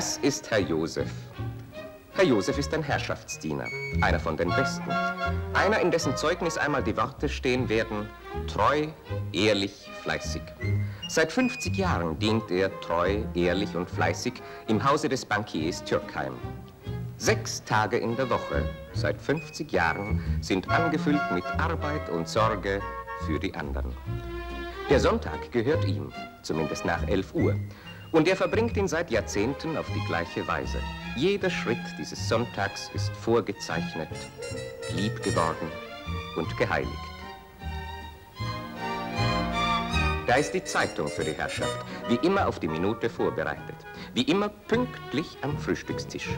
Das ist Herr Josef. Herr Josef ist ein Herrschaftsdiener, einer von den Besten. Einer, in dessen Zeugnis einmal die Worte stehen werden, treu, ehrlich, fleißig. Seit 50 Jahren dient er treu, ehrlich und fleißig im Hause des Bankiers Türkheim. Sechs Tage in der Woche, seit 50 Jahren, sind angefüllt mit Arbeit und Sorge für die anderen. Der Sonntag gehört ihm, zumindest nach 11 Uhr. Und er verbringt ihn seit Jahrzehnten auf die gleiche Weise. Jeder Schritt dieses Sonntags ist vorgezeichnet, lieb geworden und geheiligt. Da ist die Zeitung für die Herrschaft, wie immer auf die Minute vorbereitet, wie immer pünktlich am Frühstückstisch.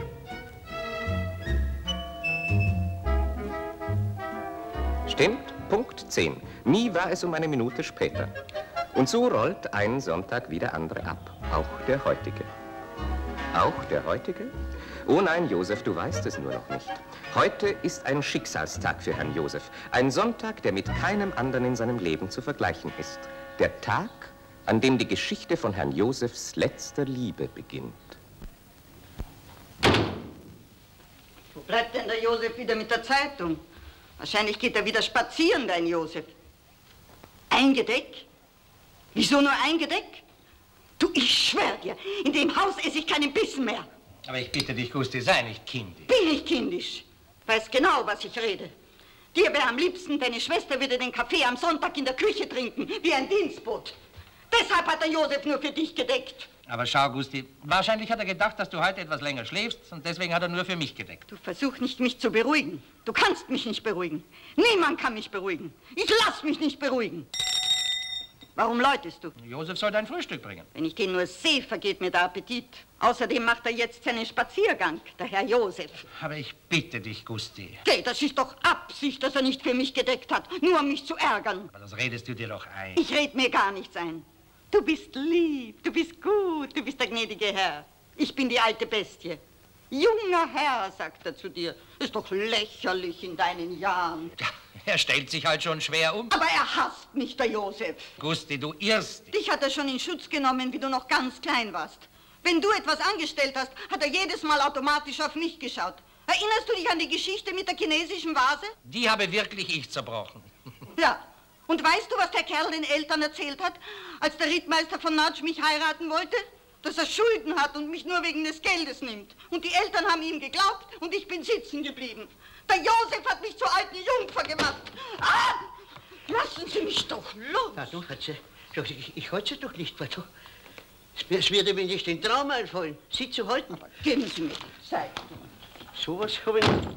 Stimmt, Punkt 10. Nie war es um eine Minute später. Und so rollt ein Sonntag wie der andere ab, auch der heutige. Auch der heutige? Oh nein, Josef, du weißt es nur noch nicht. Heute ist ein Schicksalstag für Herrn Josef. Ein Sonntag, der mit keinem anderen in seinem Leben zu vergleichen ist. Der Tag, an dem die Geschichte von Herrn Josefs letzter Liebe beginnt. Wo bleibt denn der Josef wieder mit der Zeitung? Wahrscheinlich geht er wieder spazieren, dein Josef. Eingedeck? Wieso nur eingedeck? Du, ich schwör dir, in dem Haus esse ich keinen Bissen mehr. Aber ich bitte dich, Gusti, sei nicht kindisch. Bin ich kindisch? Weiß genau, was ich rede. Dir wäre am liebsten, deine Schwester würde den Kaffee am Sonntag in der Küche trinken, wie ein Dienstboot. Deshalb hat der Josef nur für dich gedeckt. Aber schau, Gusti, wahrscheinlich hat er gedacht, dass du heute etwas länger schläfst und deswegen hat er nur für mich gedeckt. Du versuch nicht, mich zu beruhigen. Du kannst mich nicht beruhigen. Niemand kann mich beruhigen. Ich lass mich nicht beruhigen. Warum läutest du? Josef soll dein Frühstück bringen. Wenn ich den nur sehe, vergeht mir der Appetit. Außerdem macht er jetzt seinen Spaziergang, der Herr Josef. Aber ich bitte dich, Gusti. Geh, das ist doch Absicht, dass er nicht für mich gedeckt hat, nur um mich zu ärgern. Aber das redest du dir doch ein. Ich red mir gar nichts ein. Du bist lieb, du bist gut, du bist der gnädige Herr. Ich bin die alte Bestie. Junger Herr, sagt er zu dir, ist doch lächerlich in deinen Jahren. Ja, er stellt sich halt schon schwer um. Aber er hasst mich, der Josef. Gusti, du irrst dich. Dich hat er schon in Schutz genommen, wie du noch ganz klein warst. Wenn du etwas angestellt hast, hat er jedes Mal automatisch auf mich geschaut. Erinnerst du dich an die Geschichte mit der chinesischen Vase? Die habe wirklich ich zerbrochen. Ja. Und weißt du, was der Kerl den Eltern erzählt hat, als der Rittmeister von Natsch mich heiraten wollte? Dass er Schulden hat und mich nur wegen des Geldes nimmt. Und die Eltern haben ihm geglaubt und ich bin sitzen geblieben. Der Josef hat mich zur alten Jungfer gemacht. Ah! Lassen Sie mich doch los. Na, du, Katze, ich, ich halte sie doch nicht, weil du... Es wird mir nicht den Traum einfallen, sie zu halten. Geben Sie mir Zeit. Sowas habe ich nicht.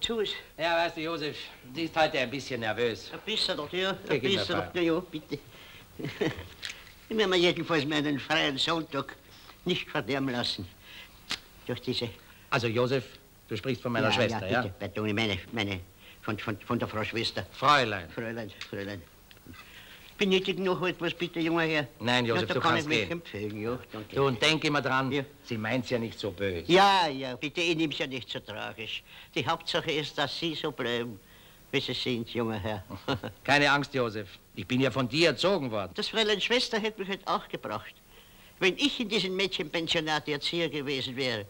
Tu es. Ja, weißt du, Josef, die ist heute ein bisschen nervös. Ein bisschen doch, ja. Ein bisschen doch, na ja, bitte. Ich werde mir jedenfalls meinen freien Sonntag nicht verderben lassen. Durch diese... Also, Josef, du sprichst von meiner ja, Schwester, ja? ja? Bitte, pardon, meine, meine, von, von, von der Frau Schwester. Fräulein. Fräulein, Fräulein. Benötigen noch etwas, bitte, junger Herr? Nein, Josef, ja, du kann kannst ich mich gehen. empfehlen, ja, danke. Du, und denk immer dran, Ja. sie meint's ja nicht so böse. Ja, ja, bitte, ich nehm's ja nicht so tragisch. Die Hauptsache ist, dass Sie so bleiben, wie Sie sind, junger Herr. Keine Angst, Josef. Ich bin ja von dir erzogen worden. Das Fräulein Schwester hätte mich heute auch gebracht. Wenn ich in diesem Mädchenpensionat Erzieher gewesen wäre,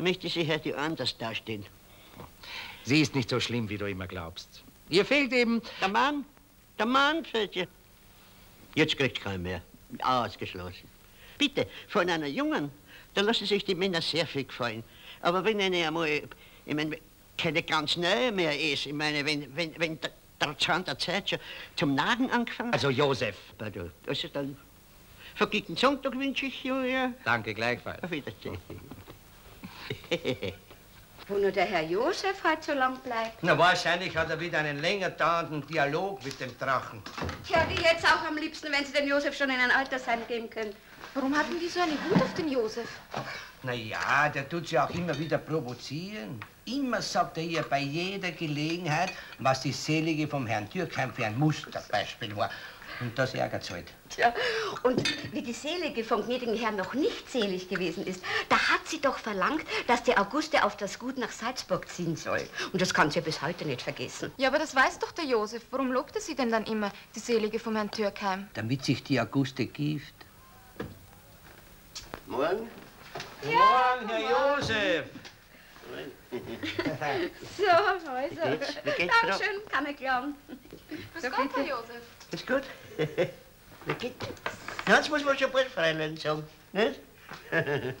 möchte sie heute anders dastehen. Sie ist nicht so schlimm, wie du immer glaubst. Ihr fehlt eben... Der Mann, der Mann, fällt ihr. Jetzt kriegt keiner mehr. Ausgeschlossen. Bitte, von einer Jungen, da lassen sich die Männer sehr viel gefallen. Aber wenn eine einmal, ich meine, keine ganz neue mehr ist, ich meine, wenn, wenn, wenn der, Zahn der Zeit schon zum Nagen angefangen Also, Josef. Pardon. also dann vergnügten Sonntag wünsche ich Julia. Danke, gleichfalls. Auf Wiedersehen. Wo nur der Herr Josef heute so lang bleibt. Na, wahrscheinlich hat er wieder einen länger dauernden Dialog mit dem Drachen. Tja, die jetzt auch am liebsten, wenn Sie dem Josef schon in ein Altersheim geben können. Warum hatten die so eine Wut auf den Josef? Na ja, der tut sie auch immer wieder provozieren. Immer sagt er ihr bei jeder Gelegenheit, was die Selige vom Herrn Türkheim für ein Musterbeispiel war. Und das ärgert's halt. Tja, und wie die Selige vom gnädigen Herrn noch nicht selig gewesen ist, da hat sie doch verlangt, dass die Auguste auf das Gut nach Salzburg ziehen soll. Und das kann sie ja bis heute nicht vergessen. Ja, aber das weiß doch der Josef. Warum lobte sie denn dann immer, die Selige vom Herrn Türkheim? Damit sich die Auguste gift. Morgen? Guten Morgen, Herr Josef. So, also. Wie geht's? Wie geht's? Dankeschön, kann ich glauben. Grüß So, Gott. Herr Josef. Ist gut? Wie geht's? Ganz muss man schon bald Fräulein sagen, nicht?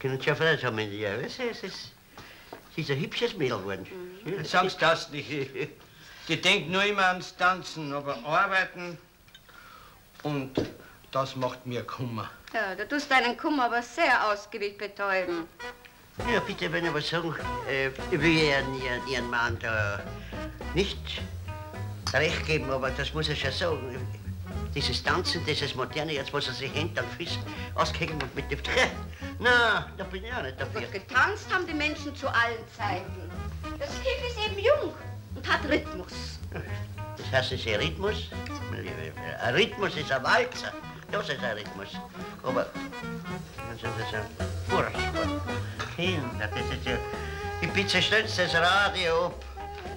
Können Sie ja Frau sagen, ja, weißt du, es ist, sie ist ein hübsches Mädel geworden. Ja. Sag's das nicht. Die denkt nur immer ans Tanzen, aber arbeiten und das macht mir Kummer. Ja, du tust deinen Kummer aber sehr ausgiebig betäuben. Ja, bitte, wenn ich was sagen, äh, ich will Ihren, Ihren, Ihren Mann da nicht recht geben, aber das muss ich schon sagen. Dieses Tanzen, dieses Moderne, jetzt muss er sich Hände und Füße auskriegen und mit dem Na, da bin ich auch nicht dafür. Getanzt haben die Menschen zu allen Zeiten. Das Kind ist eben jung und hat Rhythmus. Das heißt, es ist ein Rhythmus. Ein Rhythmus ist ein Walzer. Das ist ein Rhythmus. Aber, das ist ein furchtbar. Kinder, das ist ja... Ich bitte, stellen Sie das Radio ab.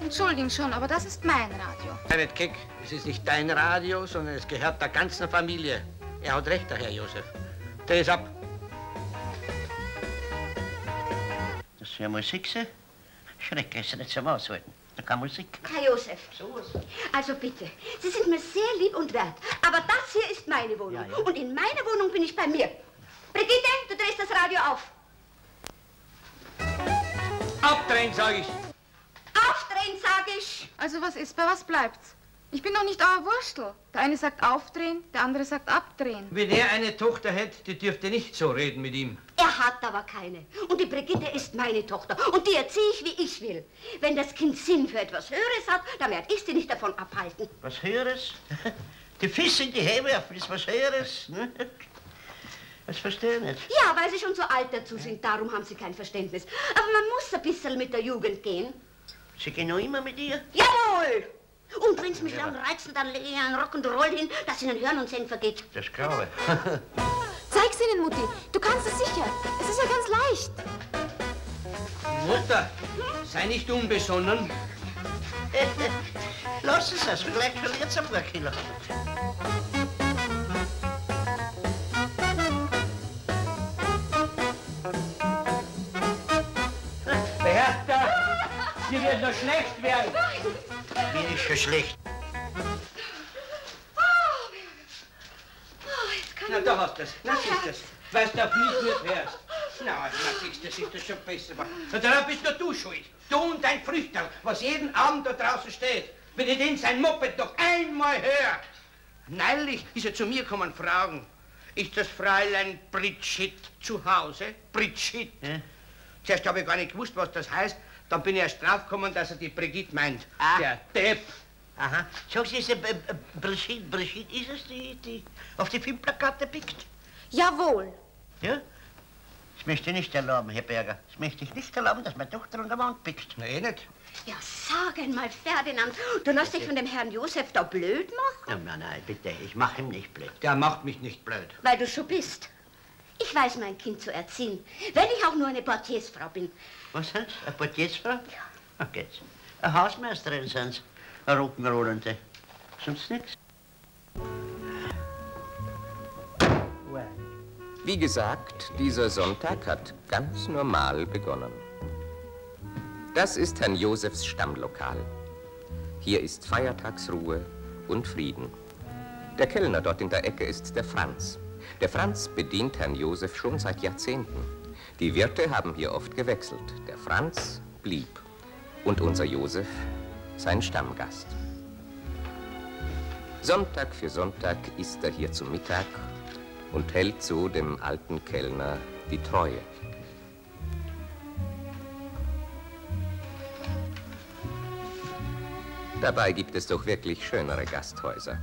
Entschuldigen schon, aber das ist mein Radio. Nicht keck, es ist nicht dein Radio, sondern es gehört der ganzen Familie. Er hat recht, der Herr Josef. Der ist ab. Das ist ja Musik, Sie? Schreck, ist nicht zum Aushalten. Da kann Musik. Herr Josef, also bitte, Sie sind mir sehr lieb und wert, aber das hier ist meine Wohnung. Ja, ja. Und in meiner Wohnung bin ich bei mir. Brigitte, du drehst das Radio auf. Abdrehen, sag ich. Aufdrehen, sag ich. Also was ist, bei was bleibt's? Ich bin doch nicht euer Wurstel. Der eine sagt aufdrehen, der andere sagt abdrehen. Wenn er eine Tochter hätte, die dürfte nicht so reden mit ihm. Er hat aber keine. Und die Brigitte ist meine Tochter. Und die erziehe ich, wie ich will. Wenn das Kind Sinn für etwas Höheres hat, dann werde ich sie nicht davon abhalten. Was Höheres? Die Füße in die Höhe werfen ist was Höheres. Ne? Das verstehe ich nicht. Ja, weil sie schon so alt dazu sind, darum haben sie kein Verständnis. Aber man muss ein bisschen mit der Jugend gehen. Sie gehen noch immer mit ihr? Jawohl! Und wenn sie mich lang reizen, dann lege ich einen Rock'n'Roll hin, dass ihnen Hören und Sehen vergeht. Das glaube ich. Zeig's ihnen, Mutti. Du kannst es sicher. Es ist ja ganz leicht. Mutter, sei nicht unbesonnen. Lass es also, vielleicht verliert es ein paar Kilo. Sie wird noch schlecht werden. Mir ist schon schlecht. Na, da hast du es. Na, siehst du es. Weißt du, auf mich nicht hörst. Na, na, siehst du, siehst du schon besser. Na, daran bist nur du schuld. Du und dein Früchterl, was jeden Abend da draußen steht. Wenn ich den sein Moped doch einmal höre. Neulich ist er zu mir gekommen fragen, ist das Fräulein Bridget zu Hause? Bridget. Ja. Zuerst habe ich gar nicht gewusst, was das heißt. Dann bin ich erst draufgekommen, dass er die Brigitte meint. Ah. Der Depp. Aha. Sagen Sie, ist, äh, äh, Brigitte, Brigitte ist es, die, die auf die Filmplakate pickt? Jawohl. Ja? Das möchte ich nicht erlauben, Herr Berger. Das möchte ich nicht erlauben, dass meine Tochter an der Wand pickt. Eh nicht. Ja, sag einmal, Ferdinand, du lässt dich von dem Herrn Josef da blöd machen? Nein, nein, nein, bitte, ich mache ihm nicht blöd. Der macht mich nicht blöd. Weil du schon bist. Ich weiß, mein Kind zu erziehen, wenn ich auch nur eine Portiersfrau bin. Was sind Sie? Eine Portiersfrau? Ja. Ach, geht's. Eine Hausmeisterin sind Sie. Eine Rock'n'Rollende. Sonst nichts. Wie gesagt, dieser Sonntag hat ganz normal begonnen. Das ist Herrn Josefs Stammlokal. Hier ist Feiertagsruhe und Frieden. Der Kellner dort in der Ecke ist der Franz. Der Franz bedient Herrn Josef schon seit Jahrzehnten. Die Wirte haben hier oft gewechselt. Der Franz blieb. Und unser Josef sein Stammgast. Sonntag für Sonntag isst er hier zum Mittag und hält so dem alten Kellner die Treue. Dabei gibt es doch wirklich schönere Gasthäuser.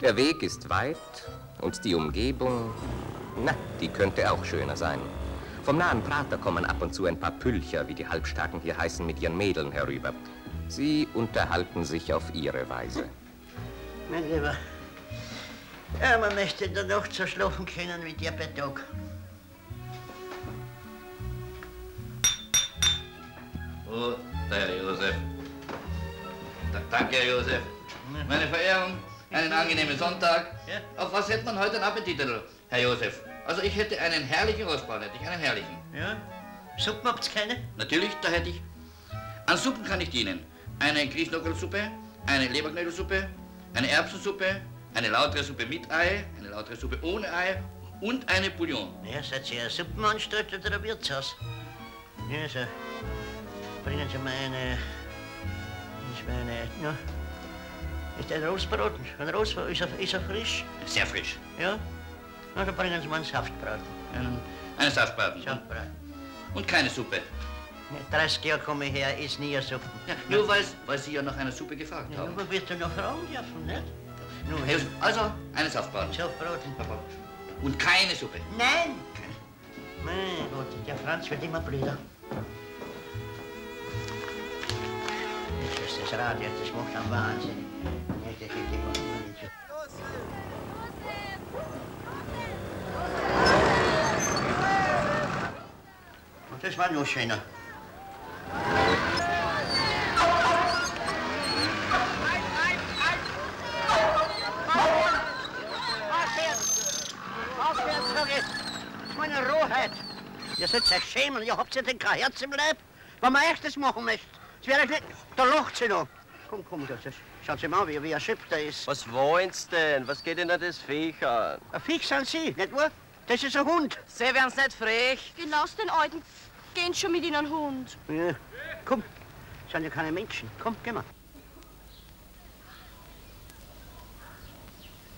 Der Weg ist weit und die Umgebung, na, die könnte auch schöner sein. Vom nahen Prater kommen ab und zu ein paar Pülcher, wie die Halbstarken hier heißen, mit ihren Mädeln herüber. Sie unterhalten sich auf ihre Weise. Mein Lieber, ja, man möchte in der Nacht so schlafen können wie der bei Tag. Oh, der Herr Josef. Da, danke, Herr Josef. Meine Verehrung, einen angenehmen Sonntag. Ja. Auf was hätte man heute einen Appetit, Herr Josef? Also ich hätte einen herrlichen Rostbraten, hätte ich einen herrlichen. Ja? Suppen habt's keine? Natürlich, da hätte ich. An Suppen kann ich dienen. Eine Grießnockelsuppe, eine Leberknödelsuppe, eine Erbsensuppe, eine lautere Suppe mit Ei, eine lautere Suppe ohne Ei und eine Bouillon. Ja, seid ihr eine Suppenanstalt oder ein Wirtshaus? Ja, so. Bringen Sie mir eine. Ist mir eine. Ja. Ist ein Rostbraten? Ein Rostbraten? Ist er, ist er frisch? Sehr frisch. Ja? Na, dann bringen Sie mir einen Saftbraten. Einen, einen Saftbraten. Saftbraten. Und keine Suppe. Ja, 30 Jahre komme ich her, ist nie eine Suppe. Ja, nur weil, Sie ja nach einer Suppe gefragt Ja, haben. aber wirst du noch fragen dürfen, nicht? Herr Josef, Also, einen Saftbraten. Saftbraten. Und keine Suppe. Nein! Mein Gott, der Franz wird immer blöder. Jetzt ist das Radio, das macht einen Wahnsinn. Und das war noch schöner. Ihr seid euch schämen, ihr habt ja denn kein Herz im Leib. Wenn man echt das machen möchte, das wäre nicht... Da lacht sie noch. Komm, komm. Schaut sie mal, wie, wie erschöpft er ist. Was wollen's denn? Was geht Ihnen das Viech an? Ein Viech sind Sie, nicht wahr? Das ist ein Hund. Sie werden's nicht frech. Wie lass den Alten gehen schon mit Ihnen Hund. Ja. Komm, das sind ja keine Menschen. Komm, geh mal.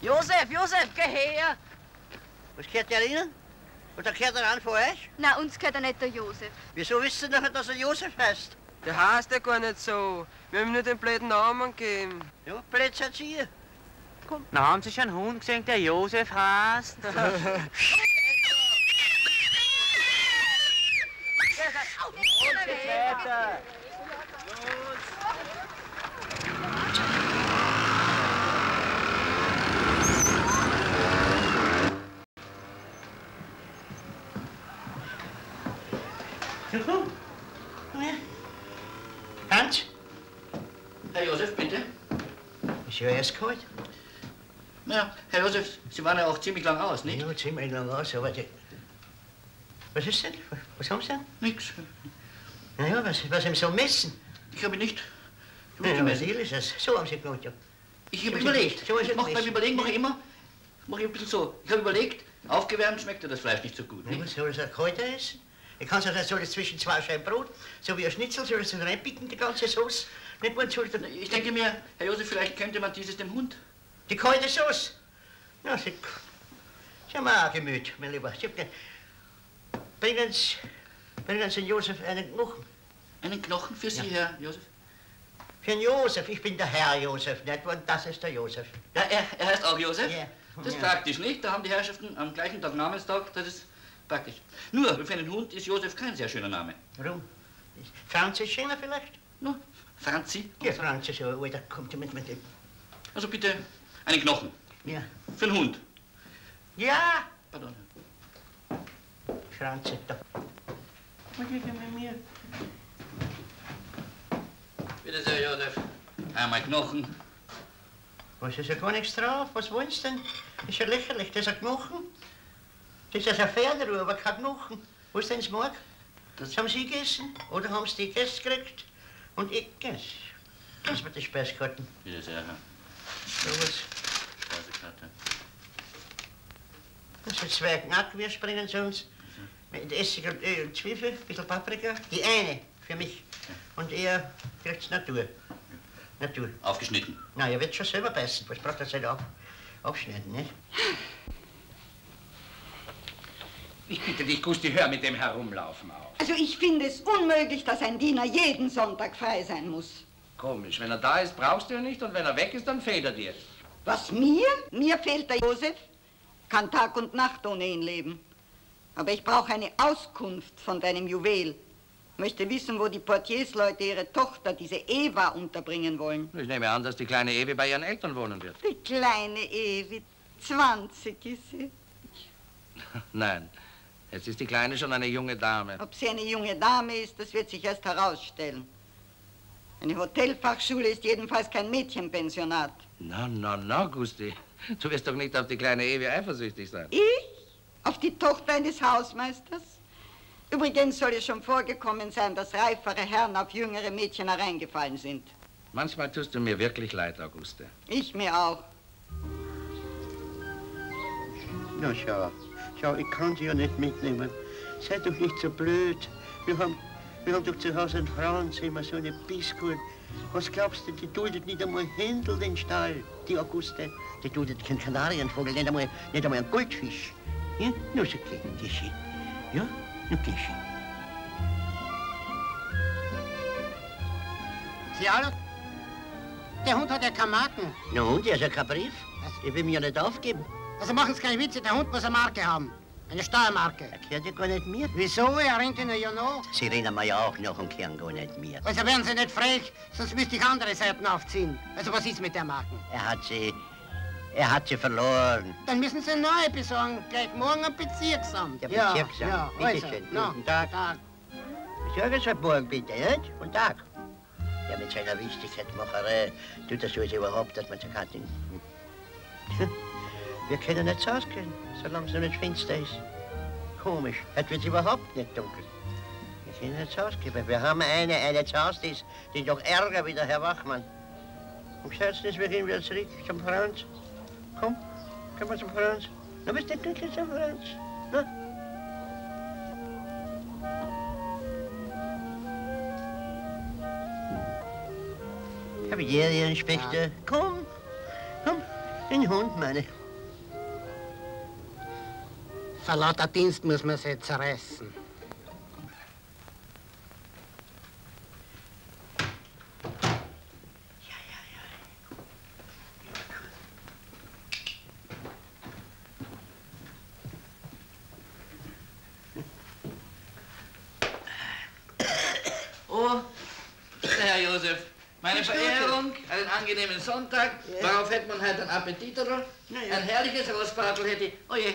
Josef, Josef, geh her! Was gehört der Ihnen? Oder gehört er an von euch? Na, uns gehört er nicht der Josef. Wieso wisst ihr doch, dass er Josef heißt? Der heißt ja gar nicht so. Wir haben nur den blöden Namen gegeben. Ja, blöd seid ihr. Na, haben Sie schon einen Hund gesehen, der Josef heißt? Ja, komm. Komm her. Hans? Herr Josef, bitte. Ist ja erst kalt. Na, Herr Josef, Sie waren ja auch ziemlich lang aus, nicht? Ja, ziemlich lang aus, aber die... Was ist denn? Was haben Sie denn? Nix. Na ja, was, was haben Sie so messen? Ich habe nicht. Ich, Ja, habe nicht ist das? So haben Sie gemacht, ja. ich habe überlegt. so Ich es mach, beim. Überlegen mache ich immer, mache ich ein bisschen so. Ich habe überlegt, aufgewärmt schmeckt das Fleisch nicht so gut. Ja, soll das kalt essen? Ich kann sagen, soll das zwischen zwei Scheiben Brot, so wie ein Schnitzel, soll das so reinpicken, die ganze Sauce. Nicht das... Ich denke mir, Herr Josef, vielleicht könnte man dieses dem Hund. Die kalte Sauce. Na, Sie... Sie haben auch Gemüt, mein Lieber. Sie. Bringen Sie... Bringen Sie den Josef einen Knochen. Einen Knochen für Sie, Herr Josef? Für den Josef, ich bin der Herr Josef, nicht? Und das ist der Josef. Ja, er, er heißt auch Josef? Ja. Das ist Ja. praktisch, nicht? Da haben die Herrschaften am gleichen Tag Namenstag, das ist praktisch. Nur, für einen Hund ist Josef kein sehr schöner Name. Warum? Franz ist schöner vielleicht? Nur, Franzi. Ja, Franz ist so, Alter, kommt mit, mit dem... Also bitte einen Knochen. Ja. Für den Hund. Ja! Pardon. Franz ist da. Was ist denn mit mir? Bitte sehr, Josef. Einmal Knochen. Was ist ja gar nichts drauf? Was wollen Sie denn? Ist ja lächerlich, das ist ein Knochen. Das ist ein Pferderuhe, aber kein Knochen. Wo ist denn das Morg? Das haben Sie gegessen? Oder haben Sie die Gäste gekriegt? Und ich, Gäste. Das mit den Speiskarten. Bitte sehr, Herr. So was. Speisekarte. Das sind zwei Knackwürste bringen Sie uns. Mit Essig und Öl und Zwiebel, ein bisschen Paprika. Die eine für mich. Und er kriegt's Natur. Natur. Aufgeschnitten. Na, ihr wird schon selber beißen. Was braucht er sich ab, abschneiden, nicht? Ich bitte dich, Gusti, hör mit dem Herumlaufen auf. Also ich finde es unmöglich, dass ein Diener jeden Sonntag frei sein muss. Komisch, wenn er da ist, brauchst du ihn nicht und wenn er weg ist, dann fehlt er dir. Was mir? Mir fehlt der Josef. Kann Tag und Nacht ohne ihn leben. Aber ich brauche eine Auskunft von deinem Juwel. Möchte wissen, wo die Portiersleute ihre Tochter, diese Eva, unterbringen wollen. Ich nehme an, dass die kleine Evi bei ihren Eltern wohnen wird. Die kleine Evi, 20 ist sie. Nein, jetzt ist die Kleine schon eine junge Dame. Ob sie eine junge Dame ist, das wird sich erst herausstellen. Eine Hotelfachschule ist jedenfalls kein Mädchenpensionat. Na, na, na, Gusti. Du wirst doch nicht auf die kleine Evi eifersüchtig sein. Ich? Auf die Tochter eines Hausmeisters? Übrigens soll es schon vorgekommen sein, dass reifere Herren auf jüngere Mädchen hereingefallen sind. Manchmal tust du mir wirklich leid, Auguste. Ich mir auch. Na schau, schau, ich kann sie ja nicht mitnehmen. Sei doch nicht so blöd. Wir haben, wir haben doch zu Hause einen Frauenzimmer, so eine Bissgut. Was glaubst du, die duldet nicht einmal Händel den Stall, die Auguste. Die duldet keinen Kanarienvogel, nicht einmal, nicht einmal einen Goldfisch. Ja, nur so gehen, geh schön. Ja, nur geh schön. Sie alle? Der Hund hat ja keine Marken. Na und, er ist ja kein Brief. Ich will mich ja nicht aufgeben. Also machen Sie keine Witze, der Hund muss eine Marke haben. Eine Steuermarke. Er gehört ja gar nicht mir. Wieso? Er rennt Ihnen ja noch. Sie rennen mir ja auch nach und kehren gar nicht mir. Also werden Sie nicht frech, sonst müsste ich andere Seiten aufziehen. Also was ist mit der Marken? Er hat sie, er hat sie verloren. Dann müssen Sie eine neue besorgen. Gleich morgen am Bezirksamt. Der Bezirksamt. Ja, Bitte also, schön. no, Guten Tag. Tag. Sagen Sie morgen bitte, nicht? Guten Tag. Ja, mit seiner Wichtigkeitsmacherei tut das alles überhaupt, dass man sich hat. Wir können nicht rausgehen, solange es noch nicht finster ist. Komisch, heute wird es überhaupt nicht dunkel. Wir können nicht rausgehen, weil wir haben eine, eine zu Hause, die ist, die ist noch ärger wie der Herr Wachmann. Und schaut's nicht, wir gehen wieder zurück zum Franz. Komm, komm mal zum Franz. Na, bist du glücklich zum Franz? Na? Kavallerie-Inspektor, komm, komm, den Hund, meine. Vor lauter Dienst muss man sie zerreißen. Oh, Herr Josef, meine Grüß Gott. Verehrung, einen angenehmen Sonntag. Worauf hätte man heute einen Appetit, oder? Ein herrliches Rostbratel hätte ich. Oh je,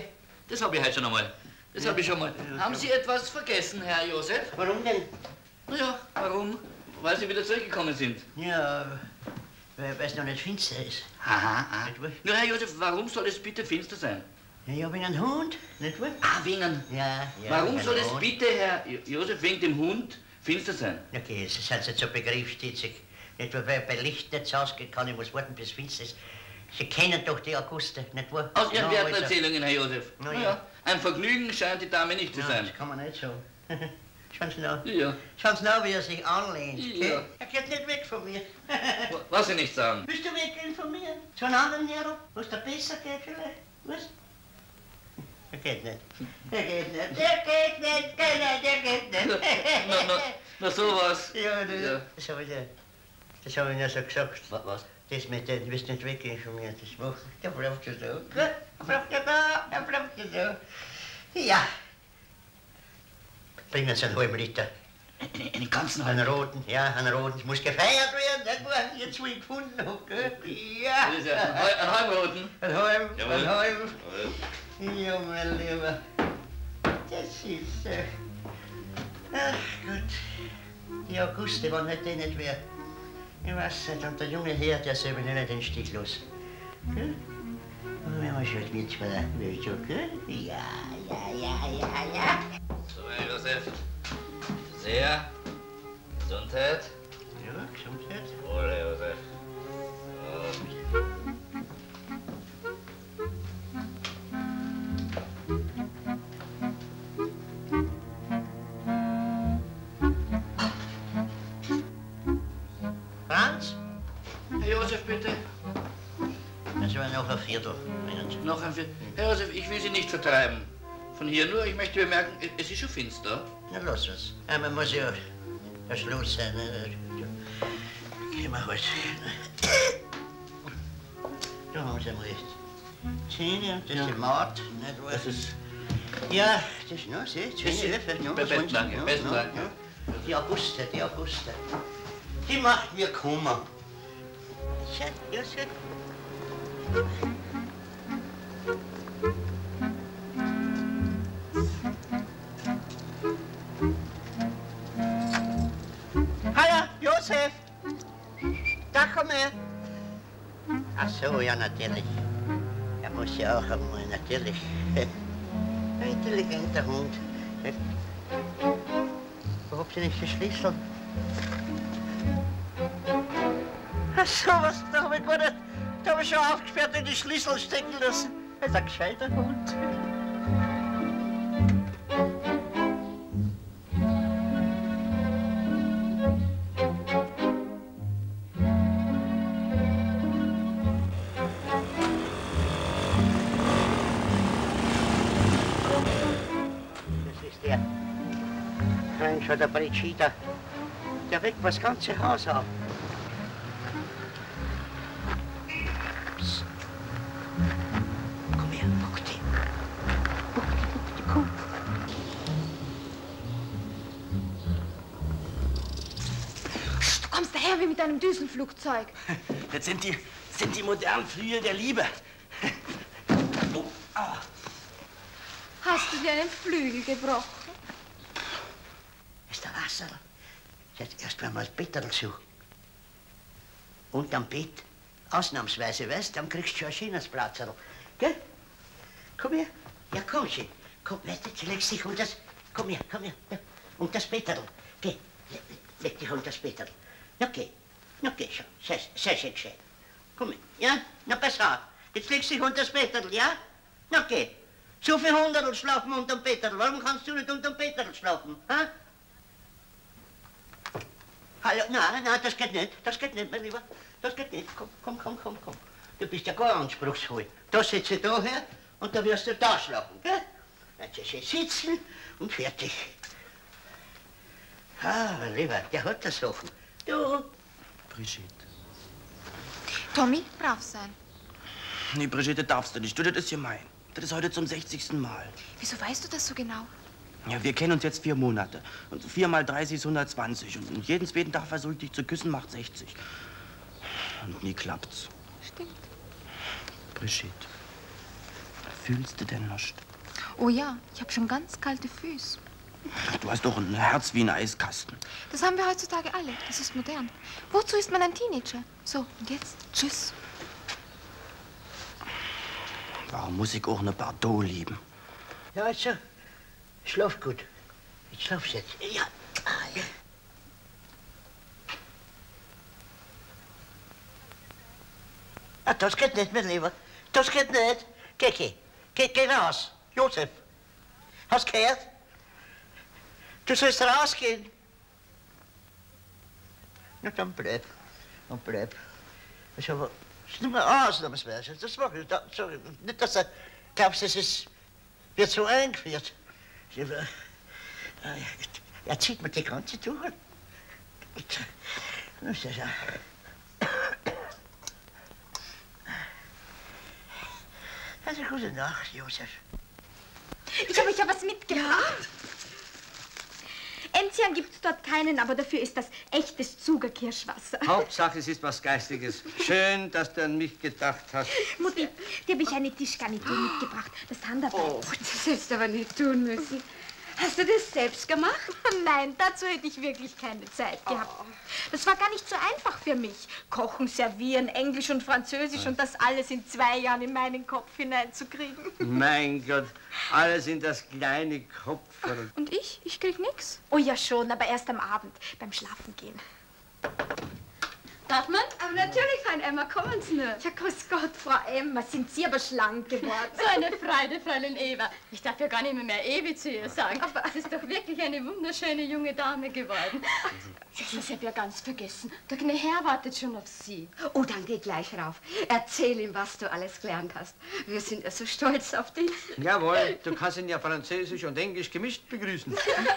das habe ich heute schon einmal. Das habe ich schon mal. Haben Sie etwas vergessen, Herr Josef? Warum denn? Naja, warum? Weil Sie wieder zurückgekommen sind. Ja, weil es noch nicht finster ist. Aha, aha. Nur, Herr Josef, warum soll es bitte finster sein? Ja, wegen einem Hund, nicht wahr? Ah, wegen einem... Ja, ja. Warum soll es Hund. bitte, Herr Jo- Josef, wegen dem Hund finster sein? Okay, Sie sind jetzt so begriffsstutzig. Nicht wahr, weil bei Licht nicht ausgehen kann, ich muss warten, bis finster ist. Sie kennen doch die Auguste, nicht wahr? Aus Ihren Na, werten also. Erzählungen, Herr Josef. Na Na ja. ja, ein Vergnügen scheint die Dame nicht zu sein. das kann man nicht so. Schauen Sie nach. Ja. Schauen Sie nach, wie er sich anlehnt. Ja. Er geht nicht weg von mir. Was Sie nicht sagen. Willst du weggehen von mir? Zu einem anderen Nero, wo es dir besser geht vielleicht? Was? Er geht nicht. Er geht nicht. Der geht nicht. Geht nicht. Der geht nicht. Na, na, na sowas. Ja, das, Ja. das habe ich habe ich ja so gesagt. Was? Das mit dem, du wirst nicht weggehen von mir, das macht. Der bleibt ja so. Gut, der bleibt ja da, der bleibt ja so. Ja. Bringen Sie einen halben Liter. Einen ganzen Einen roten, ja, einen roten. Es muss gefeiert werden, nicht wahr? Jetzt, wo ich gefunden habe, gell? Ja. Das ist ja ein, Hal- ein halbroten. Ein halben, Jawohl. ein halben. Ja, mein Lieber. Das ist. Äh, ach gut. Die Auguste war nicht die nicht wert. Ich weiß nicht, und der junge Herr, der selber nicht den Stich los. Gell? Und wenn man schon mit zwei will, gell? Ja, ja, ja, ja, ja. So, Herr Josef. Sehr. Gesundheit. Ja, Gesundheit. Herr Josef. Bitte. Das war noch ein Viertel. Noch ein Viertel. Herr Josef, ich will Sie nicht vertreiben. Von hier nur, ich möchte bemerken, es ist schon finster. Na, lass es. Ja, man muss ja der Schluss sein. Ne? Gehen wir halt. Da haben Sie recht. Zähne, und das ist die Maut, nicht wahr? Das ist... Ja, das ist noch, Das Zähne, Löffel, besten? Dank, besten Dank. Die Auguste, die Auguste. Die macht mir Kummer. Ja, schau. Hallo, Josef! Da komm her! Ach so, ja, natürlich. Er muss ja auch einmal, natürlich. Ein intelligenter Hund. Wo habt ihr nicht den Schlüssel? So, was, da habe ich gar nicht, da habe ich schon aufgesperrt und die Schlüssel stecken lassen. Das ist ein gescheiter Hund. Schon der Brigida. Der weckt das ganze Haus auf. Düsenflugzeug. Das sind die, sind die modernen Flügel der Liebe. Oh, ah. Hast du dir einen Flügel gebrochen? Ist der Wasser? Jetzt erst mal das Bettel zu. Unterm Bett. Ausnahmsweise, weißt dann kriegst du schon ein schönes Platzerl. Gell? Komm her. Ja, komm schon. Komm, weißt du, legst dich unter das... Komm her, komm her. Ja. Und das Bettel. Geh, le- leg dich unter das Bettel. Na, geh. Na, geh schon. Sei, sei schön gescheit. Komm her. Ja? Na, pass auf. Jetzt legst du dich unter das Bettel, ja? Na, geh. So viele Hunderl schlafen unterm Bettel. Warum kannst du nicht unterm Bettel schlafen? Ha? Hallo, nein, nein, das geht nicht. Das geht nicht, mein Lieber. Das geht nicht. Komm, komm, komm, komm, komm. Du bist ja gar anspruchsvoll. Da sitze ich da her und da wirst du da schlafen, gell? Jetzt schön sitzen und fertig. Ah, mein Lieber, der hat das Sachen. Du. Brigitte. Tommy, brav sein. Nee, Brigitte darfst du nicht. Du, das ist gemein. Das ist heute zum 60. Mal. Wieso weißt du das so genau? Ja, wir kennen uns jetzt vier Monate. Und vier mal 30 ist 120. Und jeden zweiten Tag versuche ich dich zu küssen, macht 60. Und nie klappt's. Stimmt. Brigitte, fühlst du denn nicht? Oh ja, ich habe schon ganz kalte Füße. Du hast doch ein Herz wie ein Eiskasten. Das haben wir heutzutage alle. Das ist modern. Wozu ist man ein Teenager? So, und jetzt? Tschüss. Warum muss ich auch eine Bardot lieben? Ja, also, schlaf gut. Ich schlaf jetzt. Ja. Ah, ja. Ah, das geht nicht, mein Lieber. Das geht nicht. Geh, geh. Geh, geh raus. Josef. Hast du gehört? Du sollst rausgehen. Na, dann bleib. Dann bleib. Ich aber, ist nur mal ausnahmsweise. Das mach ich. Da, sorry. Nicht, dass du glaubst, es ist, wird so eingeführt. Äh, Er zieht mir die ganze Tour. Das ist ja. Also, gute Nacht, Josef. Ich habe euch ja was mitgebracht. Enzian gibt es dort keinen, aber dafür ist das echtes Zuckerkirschwasser. Hauptsache, es ist was Geistiges. Schön, dass du an mich gedacht hast. Mutti, dir habe ich eine Tischgarnitur mitgebracht. Das Handarbeit. Oh, das hättest du aber nicht tun müssen. Hast du das selbst gemacht? Nein, dazu hätte ich wirklich keine Zeit gehabt. Das war gar nicht so einfach für mich. Kochen, servieren, Englisch und Französisch und das alles in zwei Jahren in meinen Kopf hineinzukriegen. Mein Gott, alles in das kleine Kopf. Und ich? Ich krieg nix. Oh ja schon, aber erst am Abend, beim Schlafengehen. Darf man? Aber natürlich, Fein Emma, kommen Sie nur. Ja, grüß Gott, Frau Emma, sind Sie aber schlank geworden. So eine Freude, Fräulein Eva. Ich darf ja gar nicht mehr, mehr Evi zu ihr sagen. Aber es ist doch wirklich eine wunderschöne junge Dame geworden. Das habe ja ganz vergessen. Der gnä Herr wartet schon auf Sie. Oh, dann geh gleich rauf. Erzähl ihm, was du alles gelernt hast. Wir sind ja so stolz auf dich. Jawohl, du kannst ihn ja Französisch und Englisch gemischt begrüßen.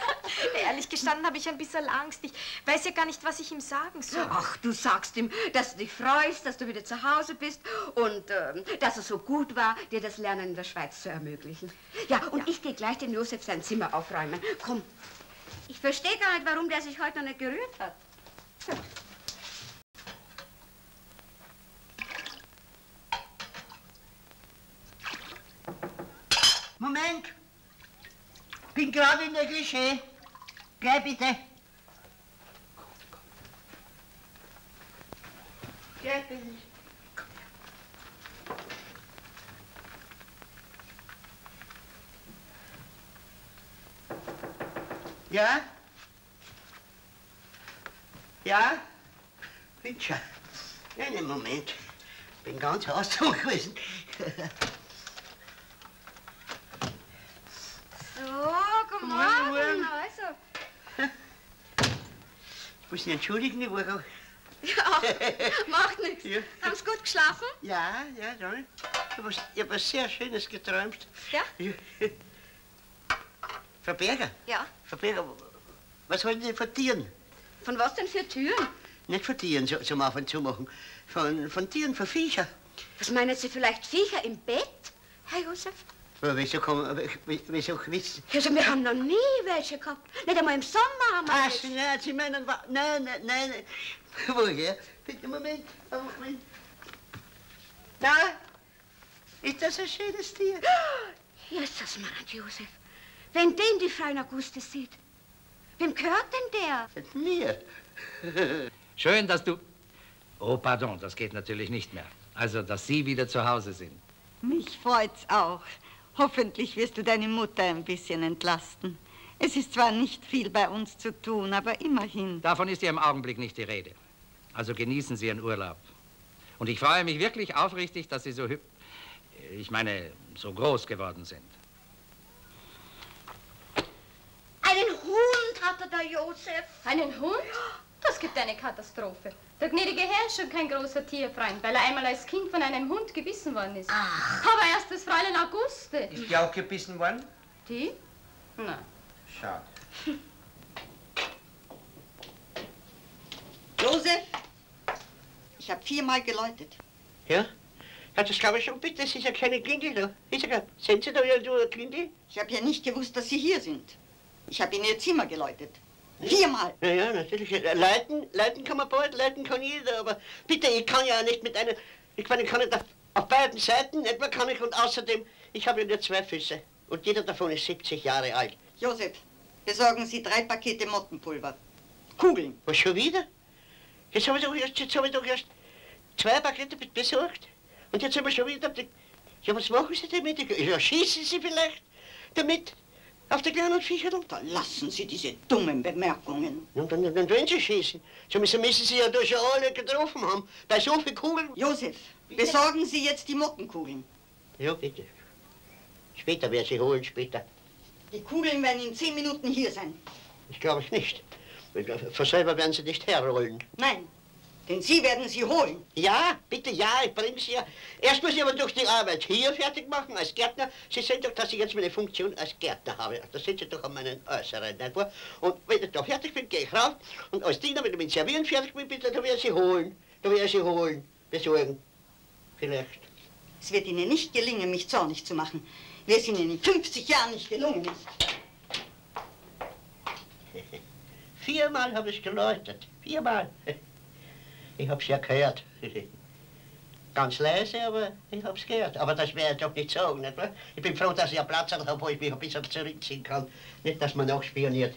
Ehrlich gestanden habe ich ein bisschen Angst. Ich weiß ja gar nicht, was ich ihm sagen soll. Ach, du sagst ihm, dass du dich freust, dass du wieder zu Hause bist und ähm, dass es so gut war, dir das Lernen in der Schweiz zu ermöglichen. Ja, und ich gehe gleich den Josef sein Zimmer aufräumen. Komm. Ich verstehe gar nicht, warum der sich heute noch nicht gerührt hat. Moment. Bin gerade in der Klischee. Gleich bitte. Gleich bitte. Ja? Ja? Bitte. Einen Moment. Bin ganz ausdruck gewesen. So, guten Morgen. Also. Muss ich entschuldigen, ich war auch... Ja, macht nichts. Ja. Haben Sie gut geschlafen? Ja, ja, dann. Ich habe was, ich hab was sehr Schönes geträumt. Ja? Frau Berger, Ja. Frau Berger, was halten Sie von Tieren? Von was denn für Türen? Nicht von Tieren so, zum Auf- und Zumachen. Von, von Tieren, von Viecher. Was meinen Sie vielleicht Viecher im Bett, Herr Josef? Aber wieso kommen, wie- wieso wissen Also, wir haben noch nie welche gehabt. Nicht einmal im Sommer haben wir Ach, welche. nein, Sie meinen, nein, nein, nein. Woher? Bitte, Moment, Moment. Da, ist das ein schönes Tier? Jesus, Mann, Josef. Wenn den die Freien Auguste sieht, wem gehört denn der? Mir. Schön, dass du... Oh, pardon, das geht natürlich nicht mehr. Also, dass Sie wieder zu Hause sind. Mich freut's auch. Hoffentlich wirst du deine Mutter ein bisschen entlasten. Es ist zwar nicht viel bei uns zu tun, aber immerhin. Davon ist ja im Augenblick nicht die Rede. Also genießen Sie Ihren Urlaub. Und ich freue mich wirklich aufrichtig, dass Sie so hüb... Ich meine, so groß geworden sind. Einen Hund hatte der Josef. Einen Hund? Das gibt eine Katastrophe. Der gnädige Herr ist schon kein großer Tierfreund, weil er einmal als Kind von einem Hund gebissen worden ist. Aber erst das Fräulein Auguste. Ist die auch gebissen worden? Die? Nein. Schade. Josef, ich habe viermal geläutet. Ja? Ja, das glaube ich schon, bitte. Es ist ja keine Klingel da. Ist ja gar... Sehen Sie da irgendwo eine Klingel? Ich habe ja nicht gewusst, dass Sie hier sind. Ich habe in Ihr Zimmer geläutet. Viermal. Ja, ja, natürlich. Leiten, leiten kann man bald, leiten kann jeder, aber bitte, ich kann ja nicht mit einer... Ich meine, ich kann nicht auf, auf beiden Seiten, etwa kann ich, und außerdem, ich habe ja nur zwei Füße. Und jeder davon ist 70 Jahre alt. Josef, besorgen Sie drei Pakete Mottenpulver. Kugeln. Was, schon wieder? Jetzt habe ich doch erst, jetzt habe ich doch erst zwei Pakete be- besorgt. Und jetzt haben wir schon wieder... Ja, was machen Sie damit? Ja, schießen Sie vielleicht damit auf die kleinen Viecher runter? Lassen Sie diese dummen Bemerkungen. Und dann, dann wenn Sie schießen, so müssen, müssen Sie ja da schon alle getroffen haben. Bei so vielen Kugeln... Josef, besorgen Sie jetzt die Mottenkugeln. Ja, bitte. Später werde sie holen, später. Die Kugeln werden in zehn Minuten hier sein. Das glaube ich nicht. Von selber werden sie nicht herrollen. Nein, denn Sie werden sie holen. Ja, bitte, ja, ich bringe sie ja. Erst muss ich aber durch die Arbeit hier fertig machen als Gärtner. Sie sehen doch, dass ich jetzt meine Funktion als Gärtner habe. Das sehen Sie doch an meinen Äußeren, nicht wahr? Und wenn ich da fertig bin, gehe ich rauf. Und als Diener, wenn ich mit Servieren fertig bin, bitte, da werde ich sie holen. Da werde ich sie holen, besorgen. Vielleicht. Es wird Ihnen nicht gelingen, mich zornig zu machen, wie es Ihnen in 50 Jahren nicht gelungen ist. Viermal habe ich geläutet. Viermal. Ich hab's ja gehört. Ganz leise, aber ich hab's gehört. Aber das ich doch nicht sagen, nicht wahr? Ich bin froh, dass ich einen Platz habe, wo ich mich ein bisschen zurückziehen kann. Nicht, dass man auch spioniert.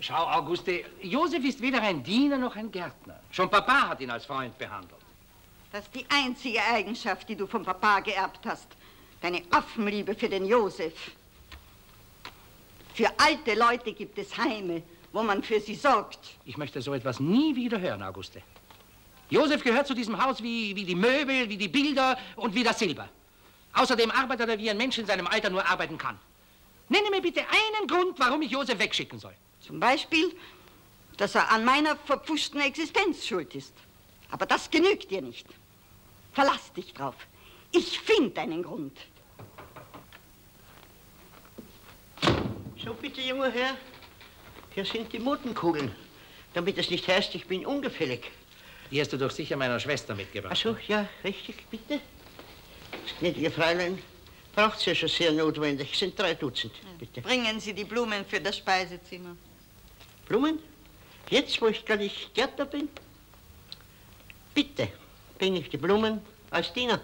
Schau, Auguste, Josef ist weder ein Diener noch ein Gärtner. Schon Papa hat ihn als Freund behandelt. Das ist die einzige Eigenschaft, die du vom Papa geerbt hast. Deine Affenliebe für den Josef. Für alte Leute gibt es Heime, wo man für sie sorgt. Ich möchte so etwas nie wieder hören, Auguste. Josef gehört zu diesem Haus wie, wie die Möbel, wie die Bilder und wie das Silber. Außerdem arbeitet er, wie ein Mensch in seinem Alter nur arbeiten kann. Nenne mir bitte einen Grund, warum ich Josef wegschicken soll. Zum Beispiel, dass er an meiner verpfuschten Existenz schuld ist. Aber das genügt dir nicht. Verlass dich drauf. Ich finde einen Grund. So, bitte, junger Herr. Hier sind die Muttenkugeln. Damit es nicht heißt, ich bin ungefällig. Die hast du doch sicher meiner Schwester mitgebracht. Ach so, ja, richtig, bitte. Das gnädige Fräulein braucht's ja schon sehr notwendig. Es sind drei Dutzend, bitte. Bringen Sie die Blumen für das Speisezimmer. Blumen? Jetzt, wo ich gar nicht Gärtner bin? Bitte, bringe ich die Blumen als Diener.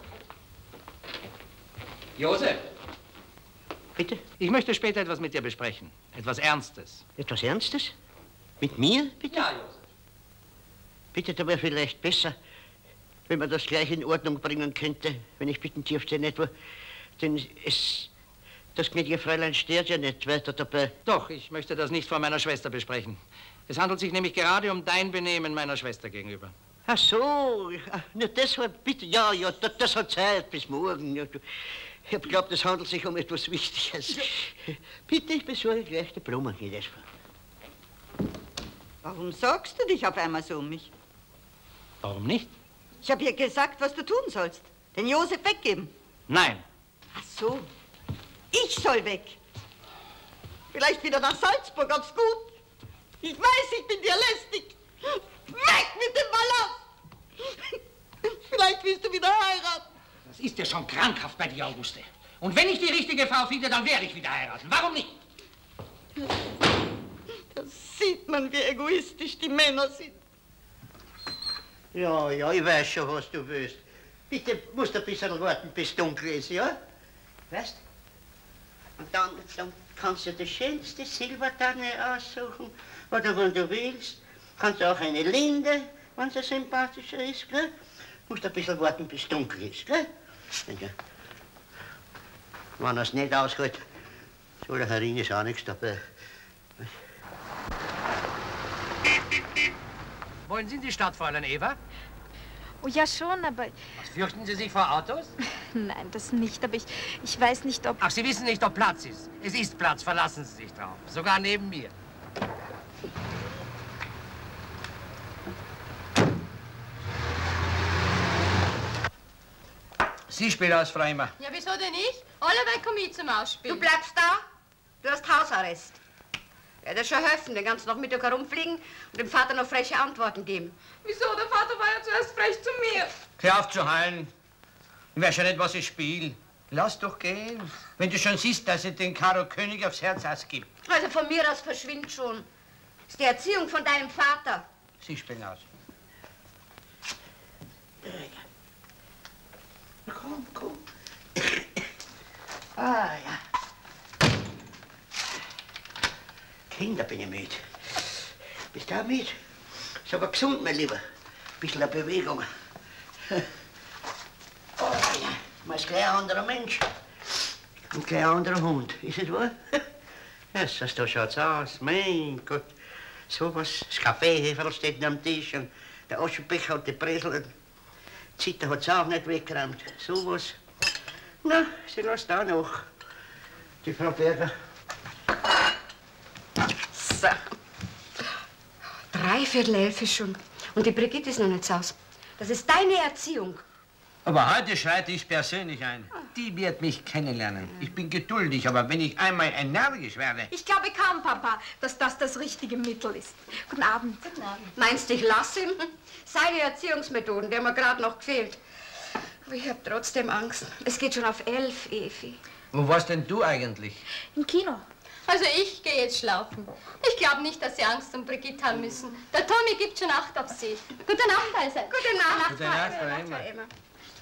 Josef! Bitte? Ich möchte später etwas mit dir besprechen. Etwas Ernstes. Etwas Ernstes? Mit mir, bitte? Ja, Josef. Bitte, da wäre vielleicht besser, wenn man das gleich in Ordnung bringen könnte, wenn ich bitten dürfte, nicht wahr? Denn es, Das gnädige Fräulein stört ja nicht weiter dabei. Doch, ich möchte das nicht vor meiner Schwester besprechen. Es handelt sich nämlich gerade um dein Benehmen meiner Schwester gegenüber. Ach so, na, deshalb bitte, ja, ja, das, das hat Zeit bis morgen. Ich hab geglaubt, es handelt sich um etwas Wichtiges. Bitte, ich besorge gleich die Blumen hier. Das Warum sorgst du dich auf einmal so um mich? Warum nicht? Ich habe ihr gesagt, was du tun sollst. Den Josef weggeben. Nein. Ach so. Ich soll weg. Vielleicht wieder nach Salzburg aufs Gut. Ich weiß, ich bin dir lästig. Weg mit dem Ballast. Vielleicht willst du wieder heiraten. Das ist ja schon krankhaft bei dir, Auguste. Und wenn ich die richtige Frau finde, dann werde ich wieder heiraten. Warum nicht? Da sieht man, wie egoistisch die Männer sind. Ja, ja, ich weiß schon, was du willst. Bitte musst du ein bisschen warten, bis dunkel ist, ja? Weißt? Und dann, dann kannst du die schönste Silbertanne aussuchen. Oder wenn du willst, kannst du auch eine Linde, wenn sie sympathischer ist, gell? Musst ein bisschen warten, bis dunkel ist, gell? Wenn er es nicht aushält, so der Herin ist auch nichts dabei. Wollen Sie in die Stadt, Fräulein Eva? Oh ja, schon, aber... Was, fürchten Sie sich vor Autos? Nein, das nicht, aber ich, ich weiß nicht, ob... Ach, Sie wissen nicht, ob Platz ist. Es ist Platz, verlassen Sie sich drauf. Sogar neben mir. Sie spielen aus, Frau Immer. Ja, wieso denn ich? Allerweil komm ich zum Ausspielen. Du bleibst da. Du hast Hausarrest. Ja, das schon helfen, den ganzen Nachmittag herumfliegen und dem Vater noch freche Antworten geben. Wieso? Der Vater war ja zuerst frech zu mir. Hör auf zu heulen. Ich weiß ja nicht, was ich spiele. Lass doch gehen. Wenn du schon siehst, dass ich den Karo König aufs Herz ausgibt. Also von mir aus verschwind schon. Das ist die Erziehung von deinem Vater. Sie spielen aus. Komm, komm. Ah, ja. Kinder bin ich müde. Bist du auch müde? Ist aber gesund, mein Lieber. Bisschen eine Bewegung. Oh, ja. Man ist ein anderer Mensch. Und gleich ein anderer Hund. Ist es wahr? Ja, so da schaut's aus. Mein Gott. So was. Das Kaffeeheferl steht am Tisch und der Aschenbecher hat die Bresel. Die Zitter hat's auch nicht weggeräumt. So was. Na, sie lässt auch noch. Die Frau Berger. Dreiviertel elf ist schon. Und die Brigitte ist noch nicht aus. Das ist deine Erziehung. Aber heute schreite ich persönlich ein. Die wird mich kennenlernen. Ich bin geduldig, aber wenn ich einmal energisch werde. Ich glaube kaum, Papa, dass das das richtige Mittel ist. Guten Abend. Guten Abend. Meinst du, ich lass ihn? Seine Erziehungsmethoden, die haben mir gerade noch gefehlt. Aber ich habe trotzdem Angst. Es geht schon auf elf, Evi. Wo warst denn du eigentlich? Im Kino. Also ich gehe jetzt schlafen. Ich glaube nicht, dass Sie Angst um Brigitte haben müssen. Der Tommy gibt schon Acht auf Sie. Gute Nacht, also. Gute Nacht. Gute Nacht, Frau Emma.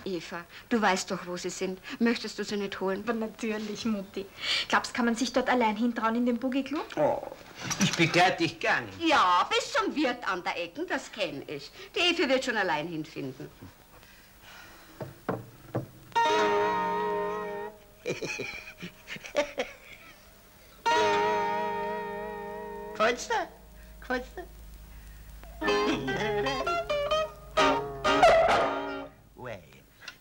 Eva, du weißt doch, wo sie sind. Möchtest du sie nicht holen? Aber natürlich, Mutti. Glaubst, kann man sich dort allein hintrauen in den Boogie Club? Oh, ich begleite dich gern. Ja, bis zum Wirt an der Ecken, das kenne ich. Die Evi wird schon allein hinfinden. Dir? Gefällt's dir? Wei,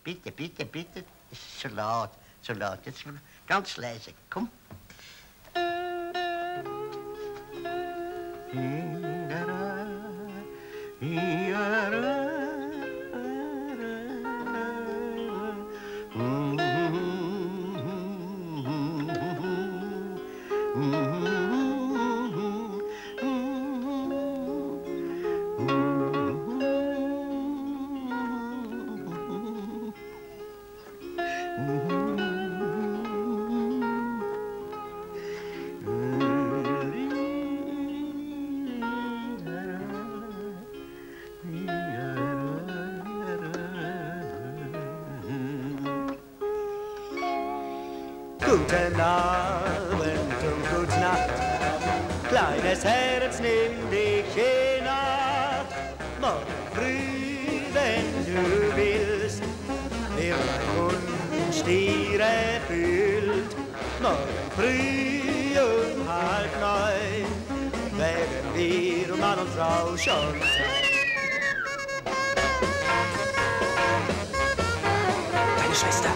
bitte, bitte, bitte. Das ist so laut, so laut. Jetzt ganz leise. Komm. Guten sein. Deine Schwester.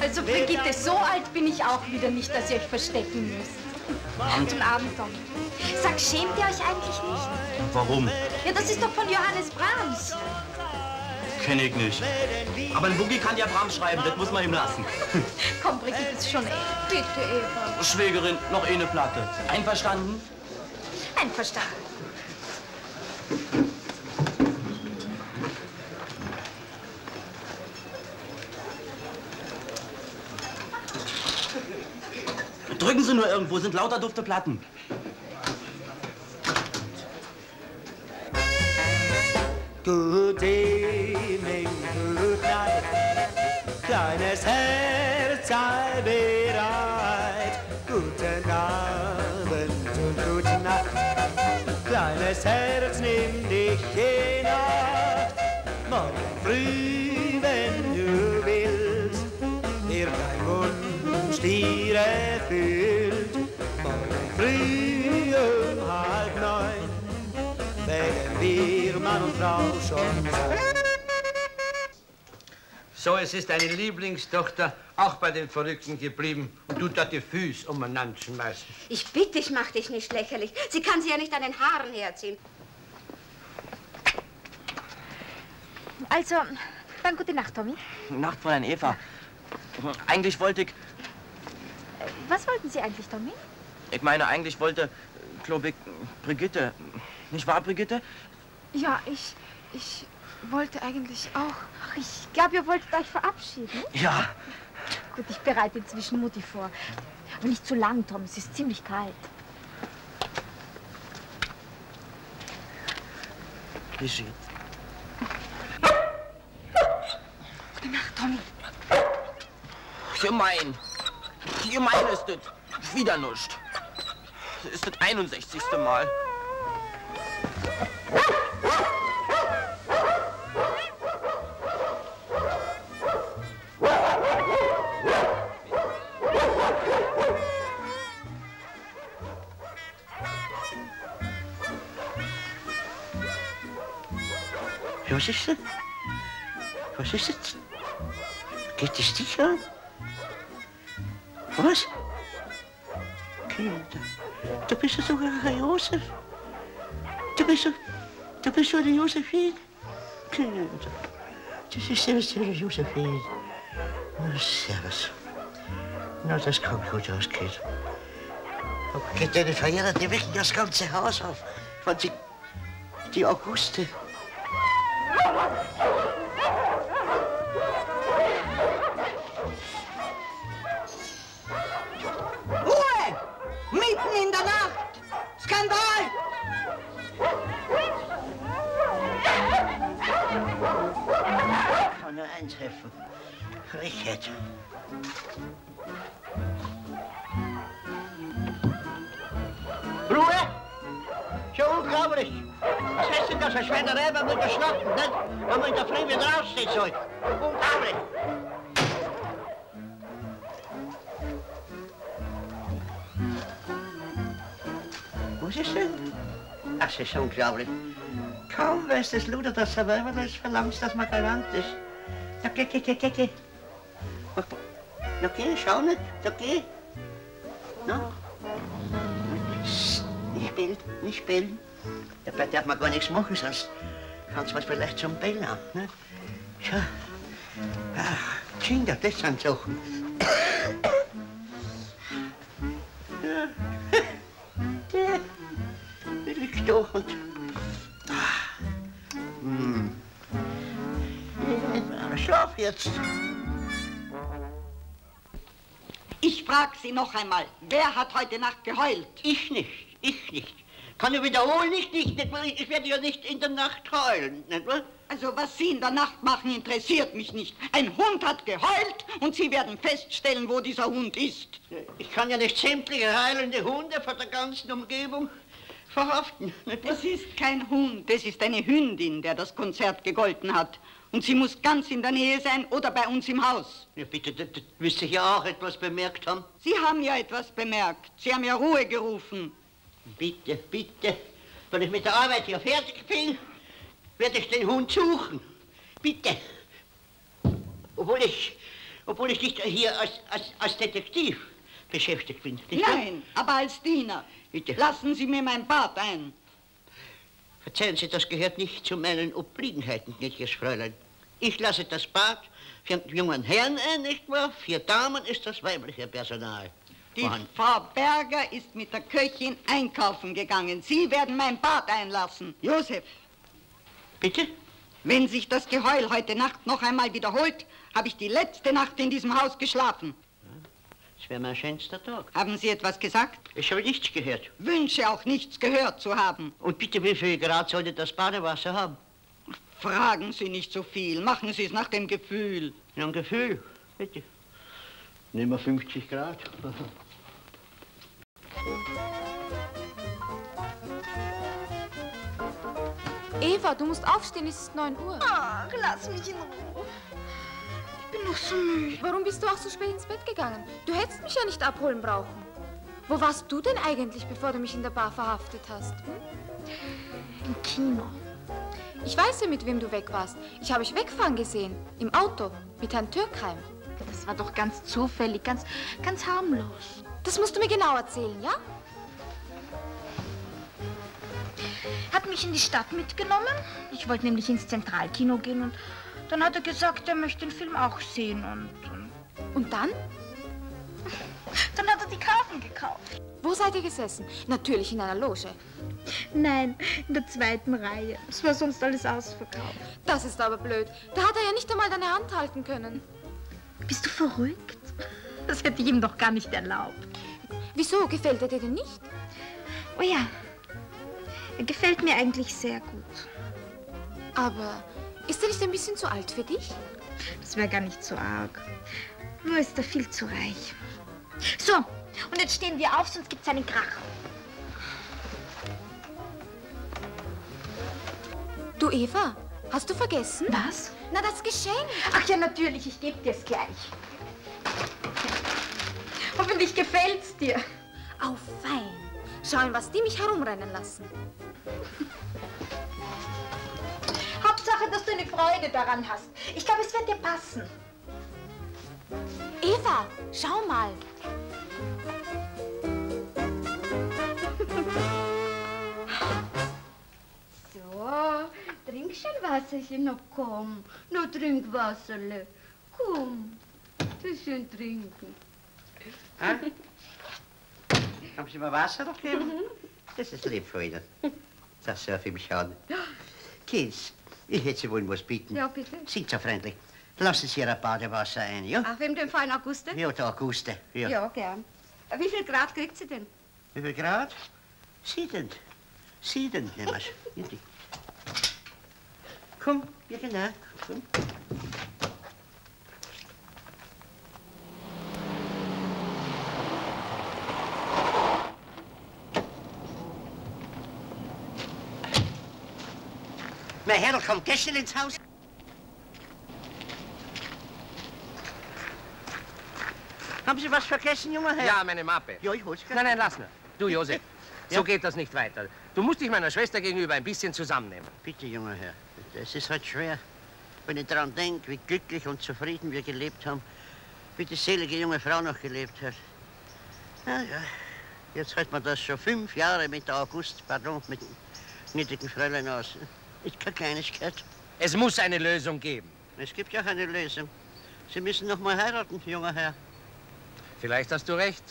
Also Brigitte, so alt bin ich auch wieder nicht, dass ihr euch verstecken müsst. Guten Abend, Tom. Sag, schämt ihr euch eigentlich nicht? Warum? Ja, das ist doch von Johannes Brahms. Kenn ich nicht. Aber ein Boogie kann ja Brahms schreiben, das muss man ihm lassen. Komm, Brigitte, ist schon echt. Bitte, Eva. Schwägerin, noch eine Platte. Einverstanden? Einverstanden. Sie nur irgendwo, sind lauter dufte Platten. Good evening, good night. Kleines Herz, sei bereit. Guten Abend und gute Nacht. Kleines Herz, nimm dich in Acht. Morgen früh, wenn du willst, wird dein Wunsch dir erfüllt. Früh um halb neun werden wir Mann und Frau schon sein. So, es ist deine Lieblingstochter auch bei den Verrückten geblieben und du da die Füße umeinander schmeißen. Ich bitte dich, mach dich nicht lächerlich. Sie kann sie ja nicht an den Haaren herziehen. Also, dann gute Nacht, Tommy. Nacht, Fräulein Eva. Eigentlich wollte ich, Was wollten Sie eigentlich, Tommy? Ich meine, eigentlich wollte, glaube ich, Brigitte. Nicht wahr, Brigitte? Ja, ich, ich wollte eigentlich auch. Ach, ich glaube, ihr wolltet euch verabschieden. Ja. Gut, ich bereite inzwischen Mutti vor. Aber nicht zu lang, Tom, es ist ziemlich kalt. Regie. Gute Nacht, Tommy. Gemein. Gemein ist das. Wieder nuscht. Ist das 61. Mal. Was ist das? Was ist das? Geht es dich an? Was? Kinder, du bist ja sogar ein Josef. Du bist so, du bist so eine Josephine. Das ist sehr, sehr Josephine. Na, servus. Na, das kommt gut aus, Kind. Aber geht deine Verehrer, die wecken das ganze Haus auf. Von die, die Auguste. Weiß das Luder, dass er selber das verlangt, dass man garant ist. Na, geh, geh, geh, geh, geh. Na, geh, schau nicht. Na, geh. Na? Nicht bellen, nicht bellen. Dabei darf man gar nichts machen, sonst kann es was vielleicht zum Bellen an. Ne? Schau. Ach, Kinder, das sind Sachen. Ja. Der liegt da und... jetzt. Ich frage Sie noch einmal, wer hat heute Nacht geheult? Ich nicht, ich nicht. Kann ich wiederholen, nicht, nicht, nicht, ich, ich werde ja nicht in der Nacht heulen, nicht wahr? Also was Sie in der Nacht machen, interessiert mich nicht. Ein Hund hat geheult und Sie werden feststellen, wo dieser Hund ist. Ich kann ja nicht sämtliche heulende Hunde von der ganzen Umgebung verhaften. Nicht? Es ist kein Hund, es ist eine Hündin, der das Konzert gegolten hat. Und sie muss ganz in der Nähe sein oder bei uns im Haus. Ja, bitte, das, das müsste ich ja auch etwas bemerkt haben. Sie haben ja etwas bemerkt. Sie haben ja Ruhe gerufen. Bitte, bitte, wenn ich mit der Arbeit hier fertig bin, werde ich den Hund suchen. Bitte. Obwohl ich, obwohl ich nicht hier als, als, als Detektiv beschäftigt bin. nicht? Nein, aber als Diener. Bitte. Lassen Sie mir mein Bad ein. Verzeihen Sie, das gehört nicht zu meinen Obliegenheiten, gnädiges Fräulein. Ich lasse das Bad für einen jungen Herrn ein, nicht wahr? Für Damen ist das weibliche Personal. Die vorhanden. Frau Berger ist mit der Köchin einkaufen gegangen. Sie werden mein Bad einlassen. Josef. Bitte? Wenn sich das Geheul heute Nacht noch einmal wiederholt, habe ich die letzte Nacht in diesem Haus geschlafen. Das wäre mein schönster Tag. Haben Sie etwas gesagt? Ich habe nichts gehört. Wünsche auch nichts gehört zu haben. Und bitte, wie viel Grad sollte das Badewasser haben? Fragen Sie nicht so viel. Machen Sie es nach dem Gefühl. Ja, ein Gefühl, bitte. Nehmen wir 50 Grad. Eva, du musst aufstehen, es ist 9 Uhr. Ach, lass mich in Ruhe. Bin noch so müde. Warum bist du auch so spät ins Bett gegangen? Du hättest mich ja nicht abholen brauchen. Wo warst du denn eigentlich, bevor du mich in der Bar verhaftet hast? Hm? Im Kino. Ich weiß ja, mit wem du weg warst. Ich habe euch wegfahren gesehen. Im Auto. Mit Herrn Türkheim. Das war doch ganz zufällig, ganz, ganz harmlos. Das musst du mir genau erzählen, ja? Hat mich in die Stadt mitgenommen. Ich wollte nämlich ins Zentralkino gehen und dann hat er gesagt, er möchte den Film auch sehen und... Und, und dann? Dann hat er die Karten gekauft. Wo seid ihr gesessen? Natürlich in einer Loge. Nein, in der zweiten Reihe. Es war sonst alles ausverkauft. Das ist aber blöd. Da hat er ja nicht einmal deine Hand halten können. Bist du verrückt? Das hätte ich ihm doch gar nicht erlaubt. Wieso? Gefällt er dir denn nicht? Oh ja, er gefällt mir eigentlich sehr gut. Aber ist er nicht ein bisschen zu alt für dich? Das wäre gar nicht so arg. Nur ist er viel zu reich. So, und jetzt stehen wir auf, sonst gibt's einen Krach. Du, Eva, hast du vergessen? Was? Na, das Geschenk. Ach ja, natürlich, ich gebe dir's gleich. Hoffentlich gefällt's dir. Au, fein. Schau ihn, was die mich herumrennen lassen. Hauptsache, dass du eine Freude daran hast. Ich glaube, es wird dir passen. Eva, schau mal. So, trink schon Wasserchen, na komm. Na, trink Wasserle. Komm, so schön trinken. Ah? Haben Sie mir Wasser noch gegeben? Das ist lieb von Ihnen. Das darf ich mich an. Kids, ich hätte Sie wollen was bieten. Ja, bitte. Sind so freundlich. Lassen Sie Ihr Badewasser ein, ja? Ach, wem den feinen Auguste? Ja, der Auguste. Ja. Ja, gern. Wie viel Grad kriegt sie denn? Wie viel Grad? Siedend. Siedend nehmen. Bitte. Komm, ja genau. Komm. Mein Herr kommt gestern ins Haus. Haben Sie was vergessen, junger Herr? Ja, meine Mappe. Ja, ich hol's Nein, nein, lass nur. Du, Josef, so Ja? geht das nicht weiter. Du musst dich meiner Schwester gegenüber ein bisschen zusammennehmen. Bitte, junger Herr. Es ist halt schwer, wenn ich daran denke, wie glücklich und zufrieden wir gelebt haben, wie die selige junge Frau noch gelebt hat. Ja, ja. Jetzt hält man das schon fünf Jahre mit der August, pardon, mit dem niedrigen Fräulein aus. Ist keine Kleinigkeit. Es muss eine Lösung geben. Es gibt ja eine Lösung. Sie müssen noch mal heiraten, junger Herr. Vielleicht hast du recht.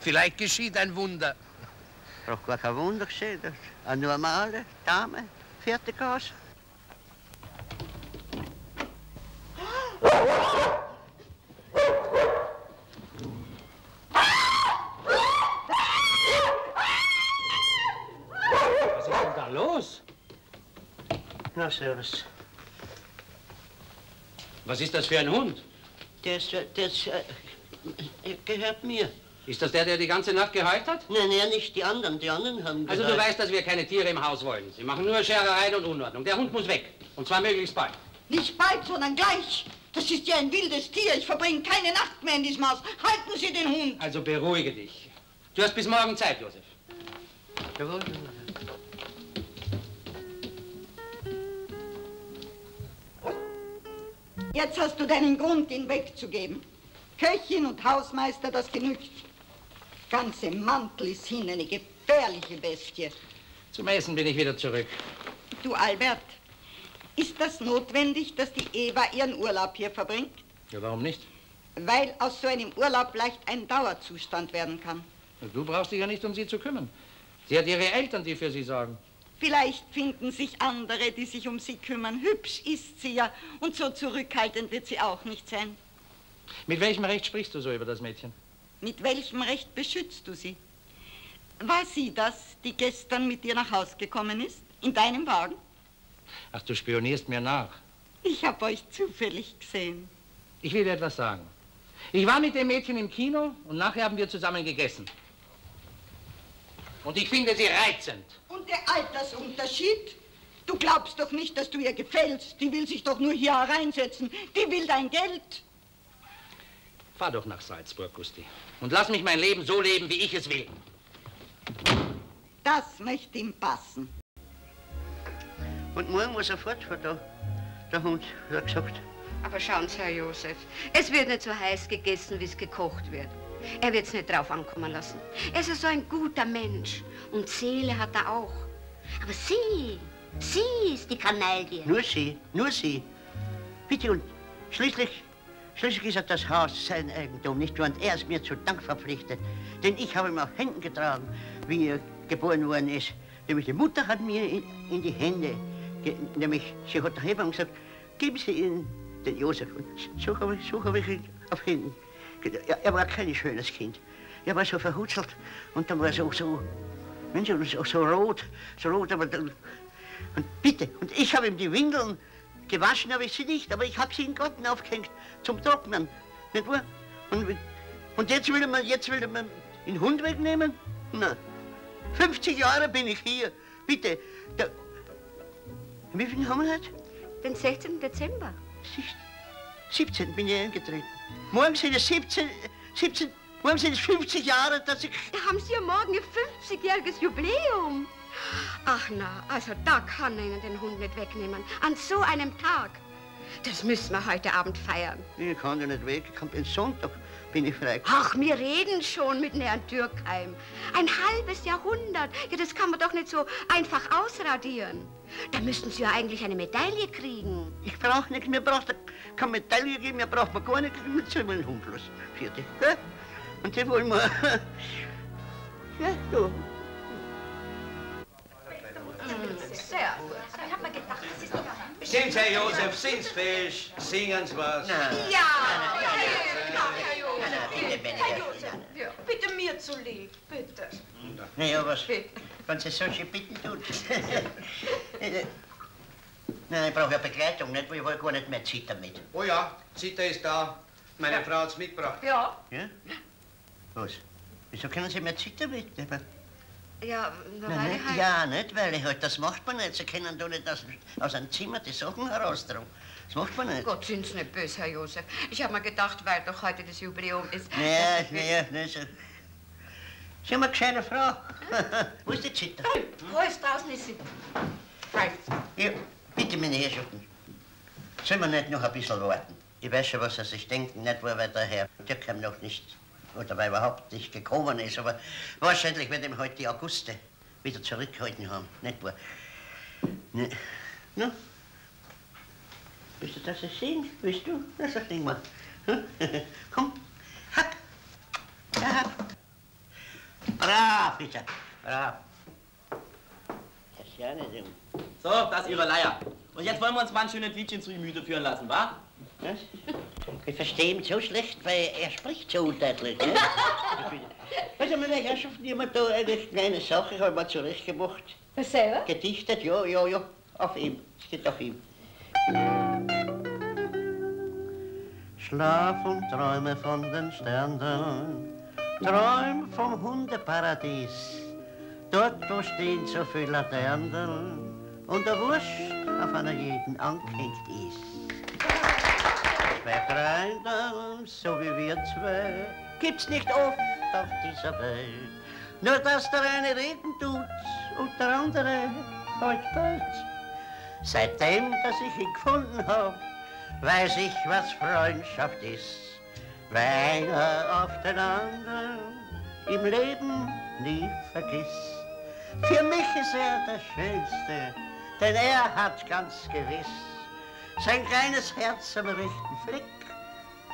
Vielleicht geschieht ein Wunder. Doch gar kein Wunder geschehen. Ist Eine normale Dame, fertig aus. Servus. Was ist das für ein Hund? Der ist, äh, der ist, äh, gehört mir. Ist das der, der die ganze Nacht geheult hat? Nein, nein, nicht die anderen. Die anderen haben Also du geheult. weißt, dass wir keine Tiere im Haus wollen. Sie machen nur Scherereien und Unordnung. Der Hund muss weg. Und zwar möglichst bald. Nicht bald, sondern gleich. Das ist ja ein wildes Tier. Ich verbringe keine Nacht mehr in diesem Haus. Halten Sie den Hund. Also beruhige dich. Du hast bis morgen Zeit, Josef. Jawohl. Jetzt hast du deinen Grund, ihn wegzugeben. Köchin und Hausmeister, das genügt. Ganze Mantel ist hin, eine gefährliche Bestie. Zum Essen bin ich wieder zurück. Du, Albert, ist das notwendig, dass die Eva ihren Urlaub hier verbringt? Ja, warum nicht? Weil aus so einem Urlaub leicht ein Dauerzustand werden kann. Du brauchst dich ja nicht um sie zu kümmern. Sie hat ihre Eltern, die für sie sorgen. Vielleicht finden sich andere, die sich um sie kümmern. Hübsch ist sie ja und so zurückhaltend wird sie auch nicht sein. Mit welchem Recht sprichst du so über das Mädchen? Mit welchem Recht beschützt du sie? War sie das, die gestern mit dir nach Haus gekommen ist? In deinem Wagen? Ach, du spionierst mir nach. Ich habe euch zufällig gesehen. Ich will dir etwas sagen. Ich war mit dem Mädchen im Kino und nachher haben wir zusammen gegessen. Und ich finde sie reizend. Und der Altersunterschied? Du glaubst doch nicht, dass du ihr gefällst. Die will sich doch nur hier hereinsetzen. Die will dein Geld. Fahr doch nach Salzburg, Gusti. Und lass mich mein Leben so leben, wie ich es will. Das möchte ihm passen. Und morgen muss er fort von da. Der Hund, hat gesagt. Aber schauen Sie, Herr Josef, es wird nicht so heiß gegessen, wie es gekocht wird. Er wird es nicht drauf ankommen lassen. Er ist so ein guter Mensch. Und Seele hat er auch. Aber sie, sie ist die Kanaille. Nur sie, nur sie. Bitte und schließlich, schließlich ist ja das Haus sein Eigentum, nicht wahr? Und er ist mir zu Dank verpflichtet. Denn ich habe ihm auf Händen getragen, wie er geboren worden ist. Nämlich die Mutter hat mir in, in die Hände, nämlich sie hat daheim und gesagt, geben Sie ihn den Josef. Und so habe ich, so hab ich ihn auf Händen. Er, er war kein schönes Kind. Er war so verhutzelt und dann war er so, so, so, so rot, so rot, aber dann, und bitte, und ich habe ihm die Windeln gewaschen, habe ich sie nicht, aber ich habe sie in den Garten aufgehängt zum Trocknen, nicht wahr? Und, und jetzt will man, jetzt will man den Hund wegnehmen? Na, 50 Jahre bin ich hier, bitte. Der, wie viel haben wir heute? Den 16. Dezember. 17 bin ich eingetreten. Morgen sind es 17, 17, morgen sind es 50 Jahre, dass ich... Da haben Sie ja morgen Ihr 50-jähriges Jubiläum. Ach na, also da kann er Ihnen den Hund nicht wegnehmen. An so einem Tag. Das müssen wir heute Abend feiern. Ich kann ja nicht weg, ich kann bis Sonntag bin ich frei. Ach, wir reden schon mit Herrn Türkheim. Ein halbes Jahrhundert. Ja, das kann man doch nicht so einfach ausradieren. Da müssten Sie ja eigentlich eine Medaille kriegen. Ich brauche nichts, mir braucht keine Medaille geben, mir braucht man gar nichts, wir zählen den Hund los. Vierte. gell? Und die wollen wir... Ja, du. Sehr gut. Ich hab mir gedacht, das ist doch ein Sind's, Herr Josef, sind's fest, singen's was. Ja, nein, Herr Josef. bitte, bitte. Herr Josef, ja, bitte mir zu lieb, bitte. Naja, was? Wenn Sie solche Bitten tun. Nein, ich brauche ja Begleitung, nicht? weil Ich will gar nicht mehr zittern mit. Oh ja, Zita ist da. Meine Ja. Frau hat's mitgebracht. Ja. Ja? Was? Wieso können Sie mehr zittern mit? Ja, na, weil nicht? ich halt... Ja, nicht, weil ich halt, das macht man nicht. Sie können doch nicht aus, aus einem Zimmer die Sachen heraustragen. Das macht man nicht. Gott, sind Sie nicht böse, Herr Josef. Ich habe mir gedacht, weil doch heute das Jubiläum ist. Naja, naja, nicht so. Sie haben eine gescheite Frau. Wo ist die Zitter? Wo ist draußen ist sie? Ja, bitte, meine Herrschaften. Sollen wir nicht noch ein bisschen warten? Ich weiß schon, was Sie sich denken, nicht wahr, weil der Herr Dirkheim noch nicht, oder weil er überhaupt nicht gekommen ist, aber wahrscheinlich wird ihm heute die Auguste wieder zurückgehalten haben, nicht wahr? Ne, no? Willst du das jetzt sehen? Willst du? Das Ding mal. Hm? Komm, hack. Ja, hack. Brav, bitte. Brav. Das ist ja nicht so. So, das ist Ihre Leier. Und jetzt wollen wir uns mal ein schönes Liedchen zu Gemüte führen lassen, wa? Was? Ich verstehe ihn so schlecht, weil er spricht so undeutlich. Ne? Also, meine Herrschaften, jemand da eine kleine Sache, habe ich mal zurechtgemacht. Was selber? Gedichtet, ja, ja, ja. auf ihm, steht auf ihm. Schlaf und träume von den Sternen, träum vom Hundeparadies. Dort, wo stehen so viele Laternen und der Wurst auf einer jeden angehängt ist. Zwei Freunde, so wie wir zwei, gibt's nicht oft auf dieser Welt. Nur dass der eine reden tut und der andere halt bald. Seitdem, dass ich ihn gefunden hab, weiß ich, was Freundschaft ist. Weil er auf den anderen im Leben nie vergisst. Für mich ist er der Schönste, denn er hat ganz gewiss sein kleines Herz am rechten Fleck,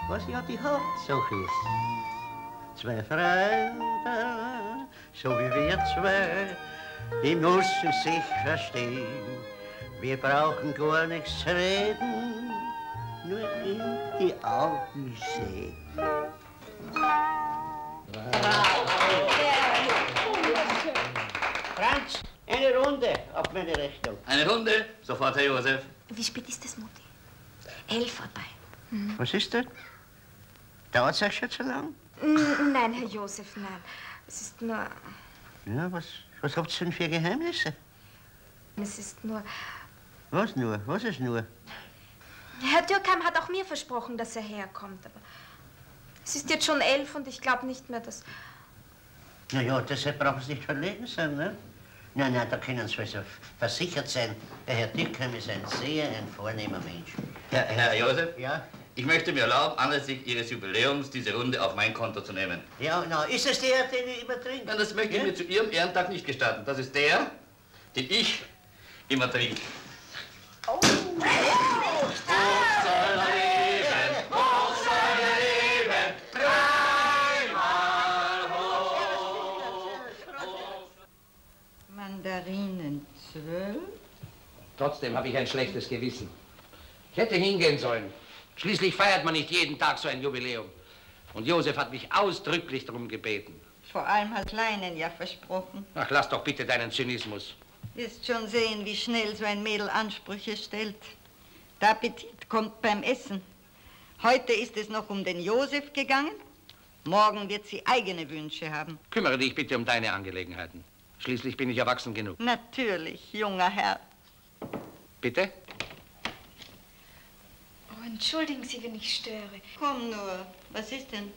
was ja die Hauptsache ist. Zwei Freunde, so wie wir zwei, die müssen sich verstehen. Wir brauchen gar nichts zu reden, nur in die Augen sehen. Franz, eine Runde auf meine Rechnung. Eine Runde, sofort, Herr Josef. Wie spät ist das, Mutti? Elf vorbei. Was ist das? Dauert es euch schon zu lang? Nein, Herr Josef, nein. Es ist nur... Ja, was, was habt ihr denn für Geheimnisse? Es ist nur... Was nur? Was ist nur? Herr Dürkheim hat auch mir versprochen, dass er herkommt, aber... Es ist jetzt schon elf und ich glaube nicht mehr, dass... Na ja, deshalb brauchen Sie nicht verlegen sein, ne? Nein, nein, da können Sie also versichert sein. Der Herr Dickham ist ein sehr ein vornehmer Mensch. Herr, Herr Josef? Ja? Ich möchte mir erlauben, anlässlich Ihres Jubiläums diese Runde auf mein Konto zu nehmen. Ja, na, ist es der, den ich immer trinke? Nein, das möchte ich mir zu Ihrem Ehrentag nicht gestatten. Das ist der, den ich immer trinke. Mandarinen zwölf? Trotzdem habe ich ein schlechtes Gewissen. Ich hätte hingehen sollen. Schließlich feiert man nicht jeden Tag so ein Jubiläum. Und Josef hat mich ausdrücklich darum gebeten. Vor allem hat Leinen ja versprochen. Ach, lass doch bitte deinen Zynismus. Wirst schon sehen, wie schnell so ein Mädel Ansprüche stellt. Der Appetit kommt beim Essen. Heute ist es noch um den Josef gegangen. Morgen wird sie eigene Wünsche haben. Kümmere dich bitte um deine Angelegenheiten. Schließlich bin ich erwachsen genug. Natürlich, junger Herr. Bitte? Oh, entschuldigen Sie, wenn ich störe. Komm nur, was ist denn?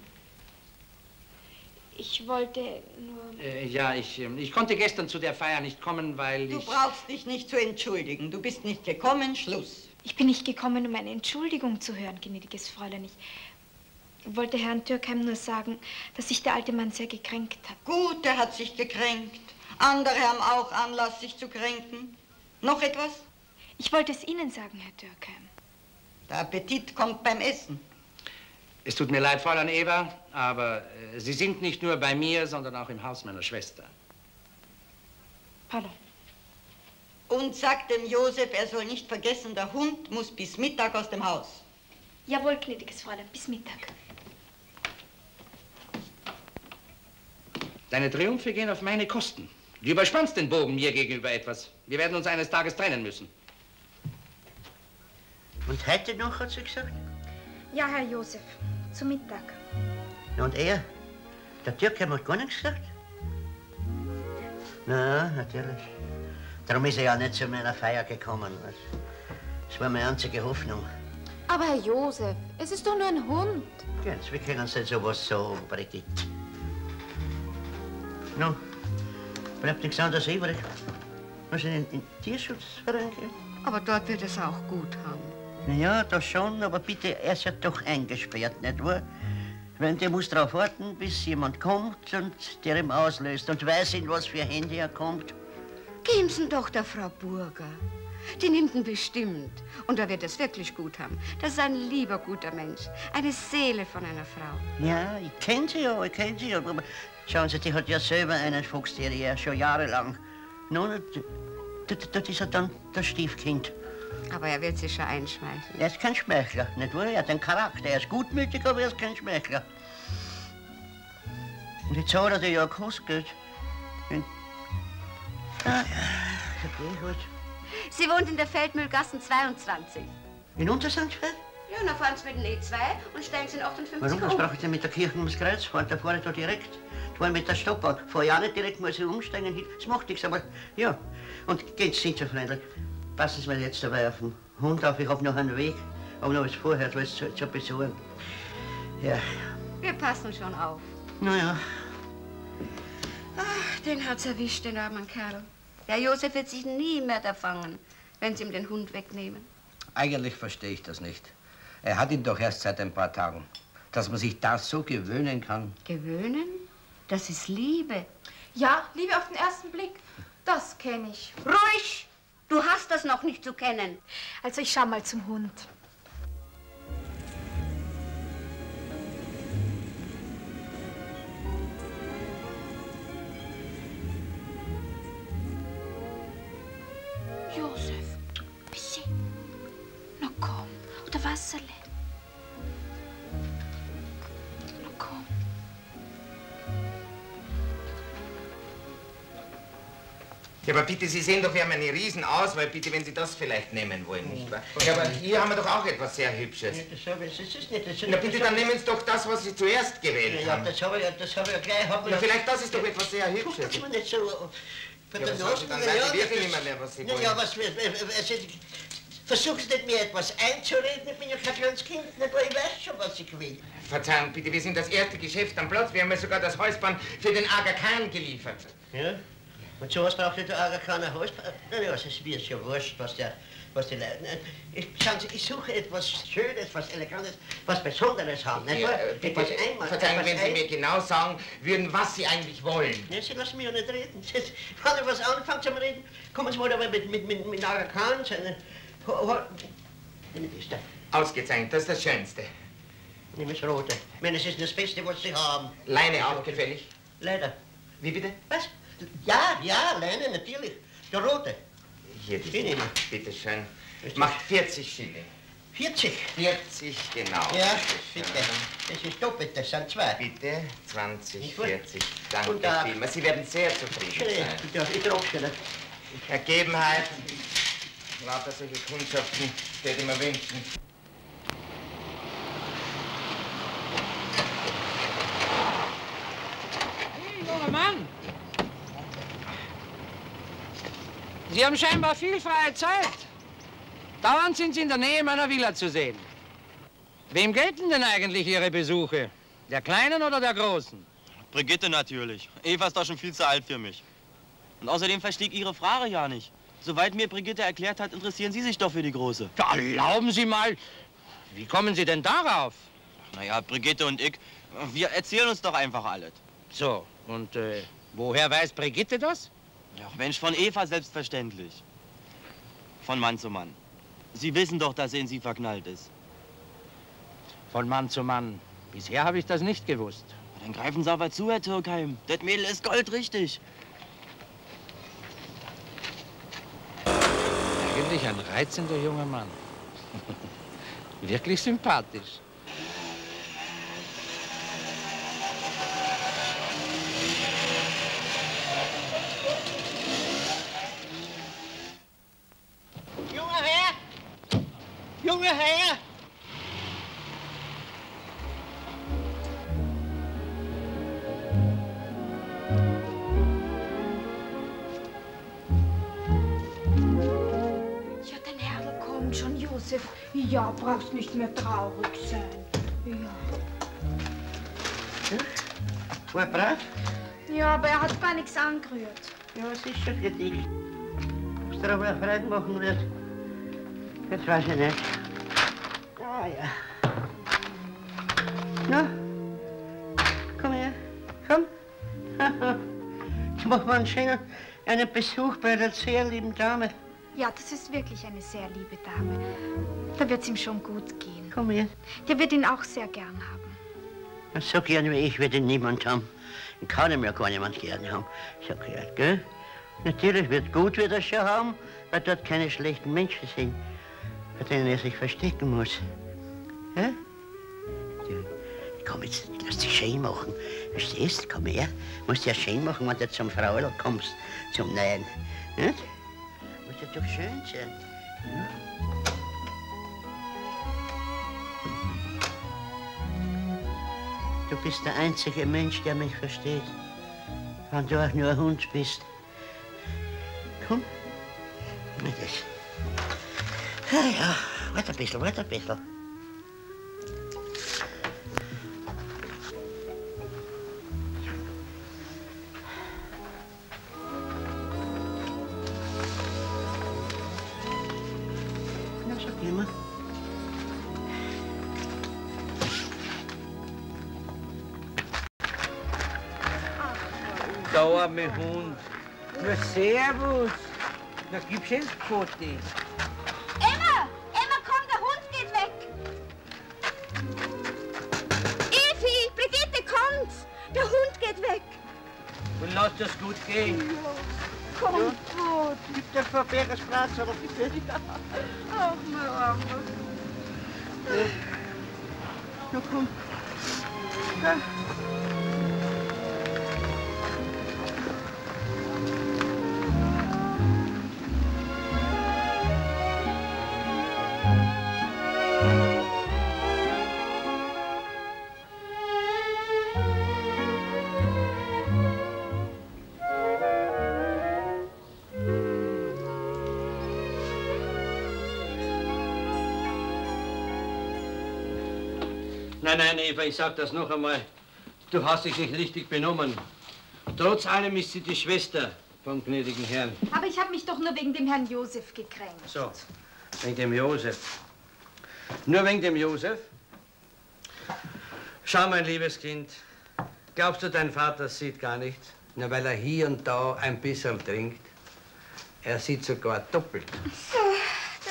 Ich wollte nur... Äh, ja, ich, ähm, ich konnte gestern zu der Feier nicht kommen, weil Du ich... brauchst dich nicht zu entschuldigen. Du bist nicht gekommen, Schluss. Ich bin nicht gekommen, um eine Entschuldigung zu hören, gnädiges Fräulein. Ich wollte Herrn Türkheim nur sagen, dass sich der alte Mann sehr gekränkt hat. Gut, er hat sich gekränkt. Andere haben auch Anlass, sich zu kränken. Noch etwas? Ich wollte es Ihnen sagen, Herr Türkheim. Der Appetit kommt beim Essen. Es tut mir leid, Fräulein Eva, aber äh, Sie sind nicht nur bei mir, sondern auch im Haus meiner Schwester. Pardon. Und sagt dem Josef, er soll nicht vergessen, der Hund muss bis Mittag aus dem Haus. Jawohl, gnädiges Fräulein, bis Mittag. Deine Triumphe gehen auf meine Kosten. Du überspannst den Bogen mir gegenüber etwas. Wir werden uns eines Tages trennen müssen. Und heute noch, hat sie gesagt? Ja, Herr Josef, zu Mittag. Ja, und er? Der Türke hat gar nichts gesagt? Na, natürlich. Darum ist er ja nicht zu meiner Feier gekommen. Das, war meine einzige Hoffnung. Aber Herr Josef, es ist doch nur ein Hund. Ganz, wie können Sie denn sowas sagen, Brigitte? Nun, bleibt nichts anderes übrig. Muss in den Tierschutzverein gehen? Aber dort wird es auch gut haben. Ja, das schon, aber bitte, er ist ja doch eingesperrt, nicht wahr? Wenn der muss darauf warten, bis jemand kommt und der ihm auslöst und weiß, in was für Hände er kommt. Geben Sie doch der Frau Burger. Die nimmt ihn bestimmt. Und er wird es wirklich gut haben. Das ist ein lieber, guter Mensch. Eine Seele von einer Frau. Ja, ich kenne sie ja, ich kenne sie ja. Aber schauen Sie, die hat ja selber einen Fuchsterrier, schon jahrelang. Nun, das ist ja dann das Stiefkind. Aber er wird sich schon einschmeicheln. Er ist kein Schmeichler, nicht wahr? Er hat einen Charakter. Er ist gutmütig, aber er ist kein Schmeichler. Und jetzt hat er dir ja. Und... Ah, okay, halt. Sie wohnt in der Feldmühlgassen 22. In Untersandfeld? Ja, dann fahren Sie mit dem E2 und steigen Sie in 58 Warum? Was um. brauche ich denn mit der Kirche ums Kreuz fahren? Da fahre ich da direkt. Da mit der Stoppbahn. Fahr ja nicht direkt, muss ich umsteigen. Das macht nichts, aber ja. Und geht's nicht so freundlich. Passen Sie mal jetzt dabei auf den Hund auf. Ich hab noch einen Weg. Aber noch was vorher, was zu, zu besuchen. Ja, Wir passen schon auf. naja. Ach, den hat's erwischt, den armen Kerl. Der Josef wird sich nie mehr da fangen, wenn Sie ihm den Hund wegnehmen. Eigentlich verstehe ich das nicht. Er hat ihn doch erst seit ein paar Tagen. Dass man sich da so gewöhnen kann. Gewöhnen? Das ist Liebe. Ja, Liebe auf den ersten Blick. Das kenne ich. Ruhig! Du hast das noch nicht zu kennen. Also ich schau mal zum Hund. Josef, bisschen. Na komm, oder Wasserle. Ja, aber bitte, Sie sehen doch, wir haben eine Riesenauswahl. Bitte, wenn Sie das vielleicht nehmen wollen, nicht wahr? Ja, aber hier haben wir doch auch etwas sehr Hübsches. Das, habe ich, das ist nicht... Das, Na bitte, dann nehmen Sie doch das, was Sie zuerst gewählt Ja, haben. das habe ich, ja- das habe ich ja gleich... Hab ich Na, vielleicht das ist doch etwas sehr Hübsches. Guck man nicht so... Bei Ja, der was Nase, ich dann ja, Sie wissen das- nicht mehr, was Sie na wollen. Ja, was... Also, versuchen Sie nicht mir etwas einzureden. Ich bin ja kein kleines Kind. Nicht, wahr? ich weiß schon, was ich will. Verzeihung, bitte, wir sind das erste Geschäft am Platz. Wir haben ja sogar das Häusband für den Aga Khan geliefert. Ja? Und sowas braucht der keiner Haus. Na ja, es ist mir schon wurscht, was der... Was die Leute... Ich, schauen Sie, ich suche etwas Schönes, was Elegantes, was Besonderes haben. Nicht Ja, äh, etwas einmal, Verzeihung, wenn Sie mir genau sagen würden, was Sie eigentlich wollen. Ja, Sie lassen mich ja nicht reden. Wenn ihr was anfangt zu reden, kommen Sie mal dabei mit, mit, mit, mit Aga Khan, seine... Ausgezeichnet, das ist das Schönste. Nimm das Rote. Ich meine, es ist das Beste, was Sie haben. Leine auch gefällig. Leider. Wie bitte? Was? Ja, ja, Leine, natürlich. Der Rote. Hier, die nehmen. Bitte schön. Macht 40 Schilling. 40? 40, genau. Ja, Bitte bitte. Das ist doppelt, das sind zwei. Bitte, 20, Nicht gut? 40. Danke Und da- vielmals. Sie werden sehr zufrieden Schön, sein. ich, ich trage schon. Ergebenheit, lauter solche Kundschaften, würde ich mir wünschen. Hey, junger Mann! Sie haben scheinbar viel freie Zeit. Dauernd sind Sie in der Nähe meiner Villa zu sehen. Wem gelten denn eigentlich Ihre Besuche? Der Kleinen oder der Großen? Brigitte natürlich. Eva ist doch schon viel zu alt für mich. Und außerdem verstehe ich Ihre Frage ja nicht. Soweit mir Brigitte erklärt hat, interessieren Sie sich doch für die Große. Ja, erlauben Sie mal. Wie kommen Sie denn darauf? Naja, Brigitte und ich, wir erzählen uns doch einfach alles. So, und äh, woher weiß Brigitte das? Ja, Mensch, von Eva selbstverständlich. Von Mann zu Mann. Sie wissen doch, dass er in Sie verknallt ist. Von Mann zu Mann. Bisher habe ich das nicht gewusst. Dann greifen Sie aber zu, Herr Türkheim. Das Mädel ist goldrichtig. Eigentlich ein reizender junger Mann. Wirklich sympathisch. Junger Herr! Junger Herr! Ja, dein Herr kommt schon, Josef. Ja, brauchst nicht mehr traurig sein. Ja. War brav? Ja, aber er hat gar nichts angerührt. Ja, was ist schon für dich? Was dir aber Freude machen wird, das weiß ich nicht. Ah ja. Na, komm her, komm. Jetzt machen wir einen schönen einen Besuch bei der sehr lieben Dame. Ja, das ist wirklich eine sehr liebe Dame. Da wird's ihm schon gut gehen. Komm her. Der wird ihn auch sehr gern haben. So gern wie ich wird ihn niemand haben. Ich kann ihn ja gar niemand gern haben. So gern, gell? Natürlich wird gut wird er schon haben, weil dort keine schlechten Menschen sind, bei denen er sich verstecken muss. Ja? Ja, Komm jetzt, lass dich schön machen. Verstehst? Komm her. Musst ja schön machen, wenn du zum Frauel kommst, zum Neuen. Nicht? Musst möchte doch schön sein. Ja? Du bist der einzige Mensch, der mich versteht. Wenn du auch nur ein Hund bist. Komm. Na, das. Ja, ja, warte ein bisschen, warte ein bisschen. Arme Hund. Na, servus. Na, gib schön das Pfote. Emma! Emma, komm, der Hund geht weg! Evi, Brigitte, kommt! Der Hund geht weg! Und lass das gut gehen. Komm, gut. Gib dir Frau Bergers Platz, aber bitte. Ach, mein Armer. Na komm. Ja. Nein, Eva, ich sag das noch einmal. Du hast dich nicht richtig benommen. Trotz allem ist sie die Schwester vom gnädigen Herrn. Aber ich habe mich doch nur wegen dem Herrn Josef gekränkt. So, wegen dem Josef. Nur wegen dem Josef? Schau, mein liebes Kind, glaubst du, dein Vater sieht gar nichts? Na, weil er hier und da ein bisschen trinkt. Er sieht sogar doppelt. So,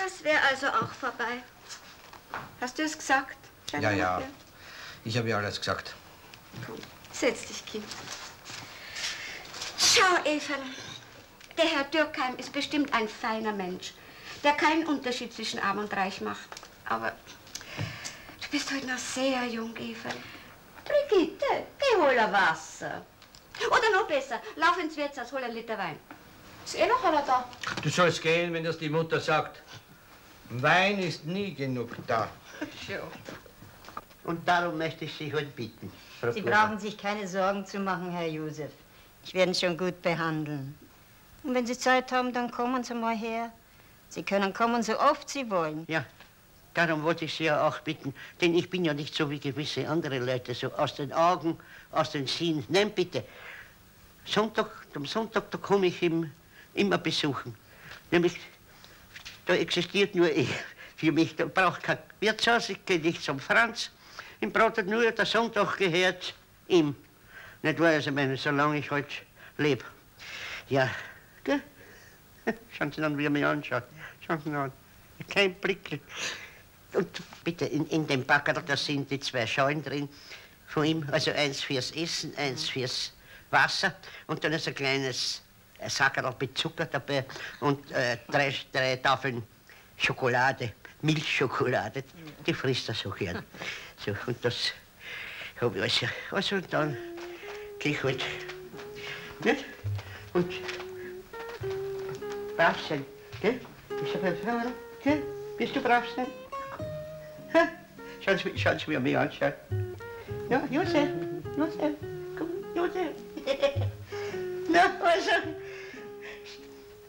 das wäre also auch vorbei. Hast du es gesagt? Ja, ja. Ich habe ja alles gesagt. Setz dich, Kind. Schau, Evel, der Herr Dürkheim ist bestimmt ein feiner Mensch, der keinen Unterschied zwischen Arm und Reich macht. Aber du bist heute noch sehr jung, Evel. Brigitte, geh hol ein Wasser. Oder noch besser, lauf ins Wirtshaus, hol ein Liter Wein. Ist eh noch einer da? Du sollst gehen, wenn das die Mutter sagt. Wein ist nie genug da. Und darum möchte ich Sie heute bitten. Frau Sie Gruber. brauchen sich keine Sorgen zu machen, Herr Josef. Ich werde ihn schon gut behandeln. Und wenn Sie Zeit haben, dann kommen Sie mal her. Sie können kommen, so oft Sie wollen. Ja, darum wollte ich Sie ja auch bitten, denn ich bin ja nicht so wie gewisse andere Leute, so aus den Augen, aus den Sinn. Nein, bitte. Sonntag, am Sonntag, da komme ich ihn immer besuchen. Nämlich, da existiert nur ich für mich. Da braucht kein Wirtshaus, ich gehe nicht zum Franz. Ihm braucht nur der Sonntag gehört ihm. Nicht wahr, also meine, solange ich halt lebe. Ja, gell? Schauen Sie an, wie er mich anschaut. Schauen Sie an. Kein Blick. Und bitte, in, in dem Bagger, da sind die zwei Schalen drin von ihm. Also eins fürs Essen, eins fürs Wasser. Und dann ist ein kleines Sackerl mit Zucker dabei und äh, drei, drei Tafeln Schokolade, Milchschokolade. Die frisst er so gern. So, und das habe ich also. Also, und dann gehe ich halt. Nicht? Und brav sein, gell? Ich sag, hör, gell? Bist du brav sein? Schauen Sie, schauen Sie, er mich anschaut. Ja, Josef, Josef, komm, Josef. Na, also,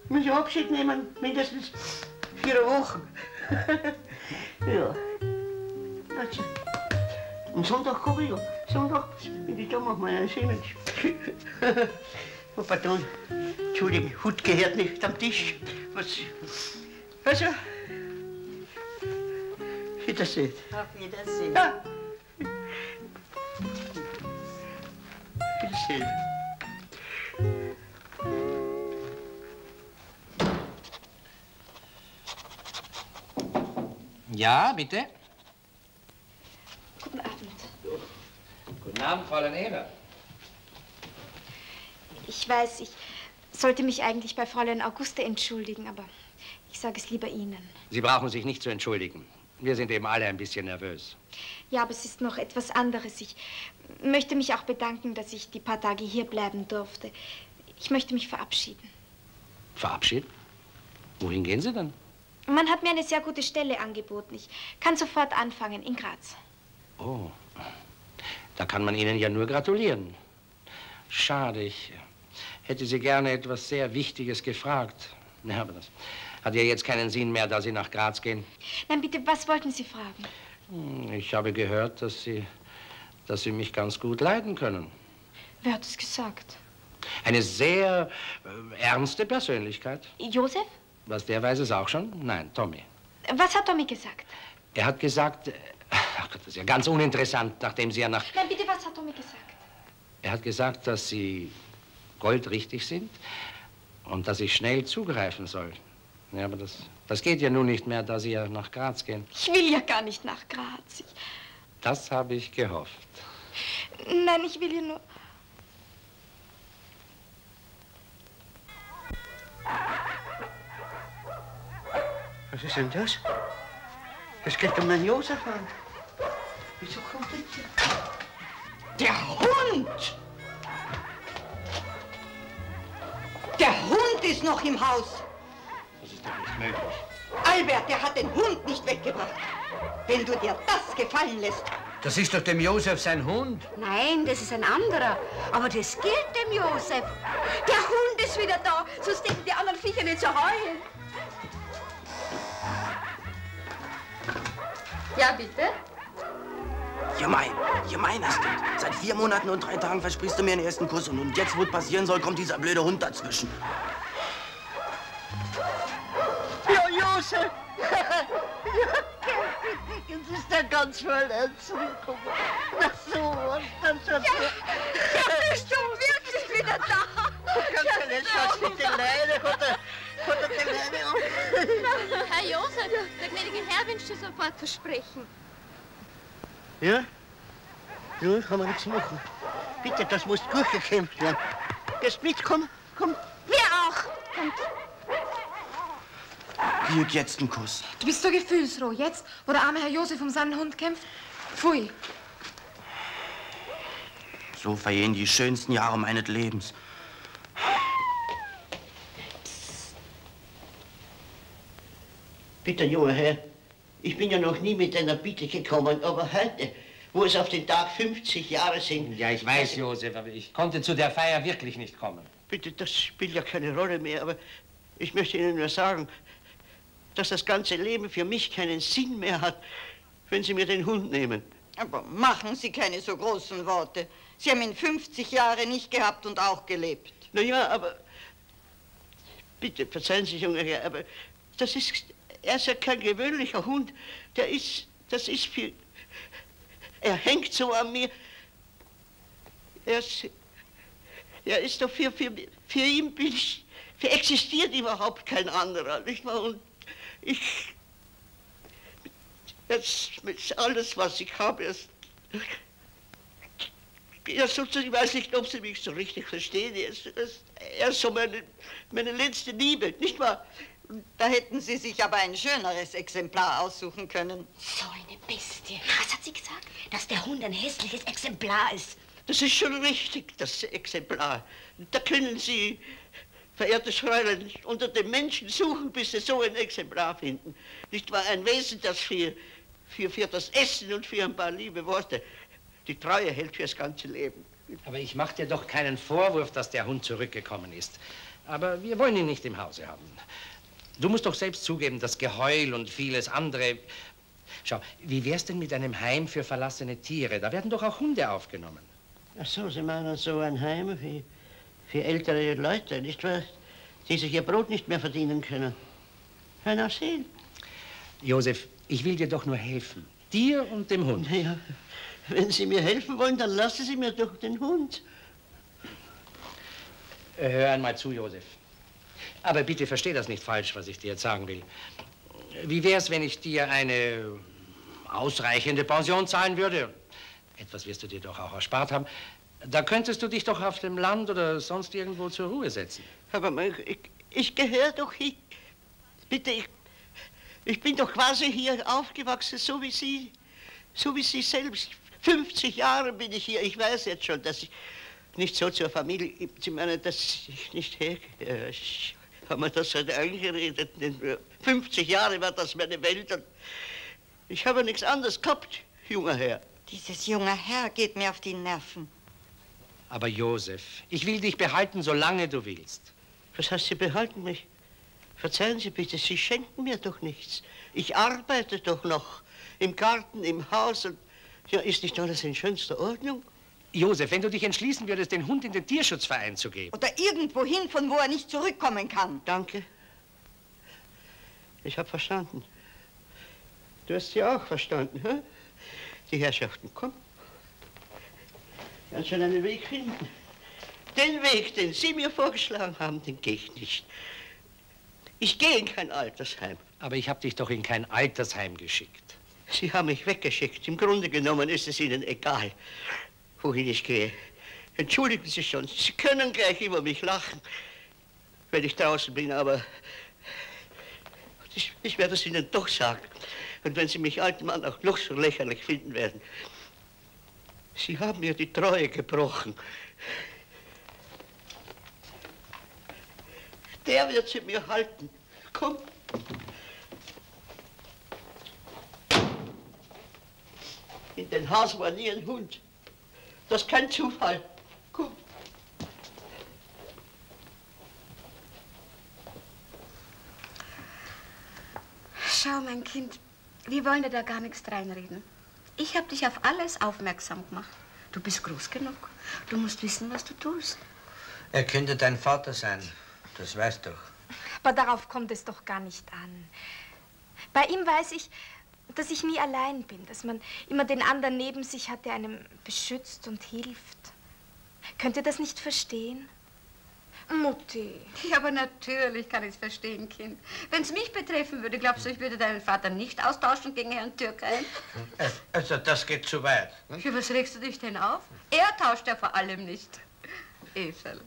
muss ich Abschied nehmen, mindestens vier Wochen. ja. Also, am Sonntag komme ich ja. Sonntag bin ich da, mach mal einen Siemens. oh, pardon. Entschuldigung, Hut gehört nicht am Tisch. Was? Also, Wiedersehen. Auf Wiedersehen. Ja. Wiedersehen. Ja, bitte? Guten Abend. Guten Abend, Fräulein Eber. Ich weiß, ich sollte mich eigentlich bei Fräulein Auguste entschuldigen, aber ich sage es lieber Ihnen. Sie brauchen sich nicht zu entschuldigen. Wir sind eben alle ein bisschen nervös. Ja, aber es ist noch etwas anderes. Ich möchte mich auch bedanken, dass ich die paar Tage hier bleiben durfte. Ich möchte mich verabschieden. Verabschieden? Wohin gehen Sie dann? Man hat mir eine sehr gute Stelle angeboten. Ich kann sofort anfangen in Graz. Oh, da kann man Ihnen ja nur gratulieren. Schade, ich hätte Sie gerne etwas sehr Wichtiges gefragt. Ja, aber das hat ja jetzt keinen Sinn mehr, da Sie nach Graz gehen. Nein, bitte, was wollten Sie fragen? Hm, Ich habe gehört, dass Sie, dass Sie mich ganz gut leiden können. Wer hat es gesagt? Eine sehr äh, ernste Persönlichkeit. Josef? Was, der weiß es auch schon? Nein, Tommy. Was hat Tommy gesagt? Er hat gesagt, ach Gott, das ist ja ganz uninteressant, nachdem Sie ja nach... Nein, bitte, was hat Tommy gesagt? Er hat gesagt, dass Sie goldrichtig sind und dass ich schnell zugreifen soll. Ja, aber das, das geht ja nun nicht mehr, da Sie ja nach Graz gehen. Ich will ja gar nicht nach Graz. Ich, Das habe ich gehofft. nein, ich will ja nur... Was ist denn das? Das geht um den Josef an. Wieso kommt das hier? Der Hund! Der Hund ist noch im Haus. Das ist doch nicht möglich. Albert, der hat den Hund nicht weggebracht. Wenn du dir das gefallen lässt, Das ist doch dem Josef sein Hund. Nein, das ist ein anderer. Aber das gilt dem Josef. Der Hund ist wieder da, sonst denken die anderen Viecher nicht zu heulen. Ja, bitte? Gemein, gemein hast du. Seit vier Monaten und drei Tagen versprichst du mir den ersten Kuss und, und jetzt, wo es passieren soll, kommt dieser blöde Hund dazwischen. Ja, Josef! Jetzt ist er ganz verletzt zurückgekommen. Na so, was dann schon so. Ja, bist du wirklich wieder da? Du kannst ja nicht fast mit den Leine oder, Herr Josef, der gnädige Herr wünscht Sie sofort zu sprechen. Ja? Ja, kann man nichts machen. Bitte, das muss durchgekämpft werden. Gehst mit, komm, komm. Wir auch. Und Gib jetzt einen Kuss. du bist so gefühlsroh. Jetzt, wo der arme Herr Josef um seinen Hund kämpft? Pfui. So vergehen die schönsten Jahre meines Lebens. Bitte, junger Herr, ich bin ja noch nie mit einer Bitte gekommen, aber heute, wo es auf den Tag 50 Jahre sind... Ja, ich weiß, Josef, aber ich konnte zu der Feier wirklich nicht kommen. Bitte, das spielt ja keine Rolle mehr, aber ich möchte Ihnen nur sagen, dass das ganze Leben für mich keinen Sinn mehr hat, wenn Sie mir den Hund nehmen. Aber machen Sie keine so großen Worte. Sie haben ihn 50 Jahre nicht gehabt und auch gelebt. Na ja, aber... Bitte, verzeihen Sie, junger Herr, aber das ist... Er ist ja kein gewöhnlicher Hund. Der ist... Das ist für... Er hängt so an mir. Er ist... Er ist doch für... Für, für ihn bin ich... Für existiert überhaupt kein anderer, nicht wahr? Und ich... Jetzt mit alles, was ich habe, ist... Ja, sozusagen, ich weiß nicht, ob Sie mich so richtig verstehen. Er ist, er ist, er ist so meine, meine letzte Liebe, nicht wahr? Da hätten Sie sich aber ein schöneres Exemplar aussuchen können. So eine Bestie. Was hat sie gesagt? Dass der Hund ein hässliches Exemplar ist. Das ist schon richtig, das Exemplar. Da können Sie, verehrtes Fräulein, unter den Menschen suchen, bis Sie so ein Exemplar finden. Nicht wahr? Ein Wesen, das für, für, für das Essen und für ein paar liebe Worte die Treue hält fürs ganze Leben. Aber ich mache dir doch keinen Vorwurf, dass der Hund zurückgekommen ist. Aber wir wollen ihn nicht im Hause haben. Du musst doch selbst zugeben, das Geheul und vieles andere. Schau, wie wär's denn mit einem Heim für verlassene Tiere? Da werden doch auch Hunde aufgenommen. Ach so, Sie meinen so ein Heim für, für ältere Leute, nicht wahr? Die sich ihr Brot nicht mehr verdienen können. Hör nach sehen. Josef, ich will dir doch nur helfen. Dir und dem Hund. Ja, wenn Sie mir helfen wollen, dann lassen Sie mir doch den Hund. Hör einmal zu, Josef. Aber bitte versteh das nicht falsch, was ich dir jetzt sagen will. Wie wär's, wenn ich dir eine ausreichende Pension zahlen würde? Etwas wirst du dir doch auch erspart haben. Da könntest du dich doch auf dem Land oder sonst irgendwo zur Ruhe setzen. Aber ich, ich gehöre doch hier. Bitte, ich, ich bin doch quasi hier aufgewachsen, so wie Sie. So wie Sie selbst. 50 Jahre bin ich hier. Ich weiß jetzt schon, dass ich nicht so zur Familie. Sie meinen, dass ich nicht hergehöre. Ich haben wir das halt eingeredet. In 50 Jahre war das meine Welt und ich habe nichts anderes gehabt, junger Herr. Dieses junge Herr geht mir auf die Nerven. Aber Josef, ich will dich behalten, solange du willst. Was heißt, Sie behalten mich? Verzeihen Sie bitte, Sie schenken mir doch nichts. Ich arbeite doch noch im Garten, im Haus und ja, ist nicht alles in schönster Ordnung? Josef, wenn du dich entschließen würdest, den Hund in den Tierschutzverein zu geben. Oder irgendwohin, von wo er nicht zurückkommen kann. Danke. Ich habe verstanden. Du hast sie auch verstanden, hä? Die Herrschaften, komm. Ganz schon einen Weg finden. Den Weg, den Sie mir vorgeschlagen haben, den gehe ich nicht. Ich gehe in kein Altersheim. Aber ich habe dich doch in kein Altersheim geschickt. Sie haben mich weggeschickt. Im Grunde genommen ist es Ihnen egal, wohin ich gehe. Entschuldigen Sie schon, Sie können gleich über mich lachen, wenn ich draußen bin, aber ich, ich werde es Ihnen doch sagen. Und wenn Sie mich alten Mann auch noch so lächerlich finden werden, Sie haben mir die Treue gebrochen. Der wird sie mir halten. Komm. In den Haus war nie ein Hund. Das ist kein Zufall. Komm. Schau, mein Kind, wir wollen dir da gar nichts reinreden. Ich habe dich auf alles aufmerksam gemacht. Du bist groß genug. Du musst wissen, was du tust. Er könnte dein Vater sein. Das weißt du. Aber darauf kommt es doch gar nicht an. Bei ihm weiß ich, dass ich nie allein bin, dass man immer den anderen neben sich hat, der einem beschützt und hilft. Könnt ihr das nicht verstehen? Mutti. Ja, aber natürlich kann ich es verstehen, Kind. Wenn es mich betreffen würde, glaubst du, ich würde deinen Vater nicht austauschen gegen Herrn Türkei? Also, das geht zu weit. Ja, was regst du dich denn auf? Er tauscht ja vor allem nicht. Ethel,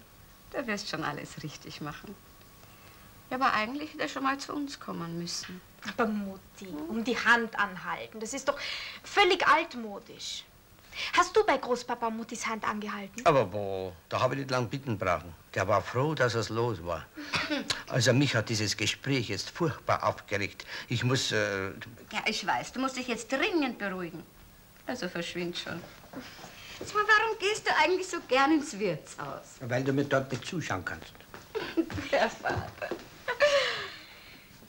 du wirst schon alles richtig machen. Ja, aber eigentlich hätte er schon mal zu uns kommen müssen. Aber Mutti, um die Hand anhalten, das ist doch völlig altmodisch. Hast du bei Großpapa Muttis Hand angehalten? Aber wo? Da habe ich nicht lang bitten brauchen. Der war froh, dass es los war. Also mich hat dieses Gespräch jetzt furchtbar aufgeregt. Ich muss... Äh, Ja, ich weiß, du musst dich jetzt dringend beruhigen. Also verschwind schon. Sag mal, warum gehst du eigentlich so gern ins Wirtshaus? weil du mir dort nicht zuschauen kannst. Der Vater.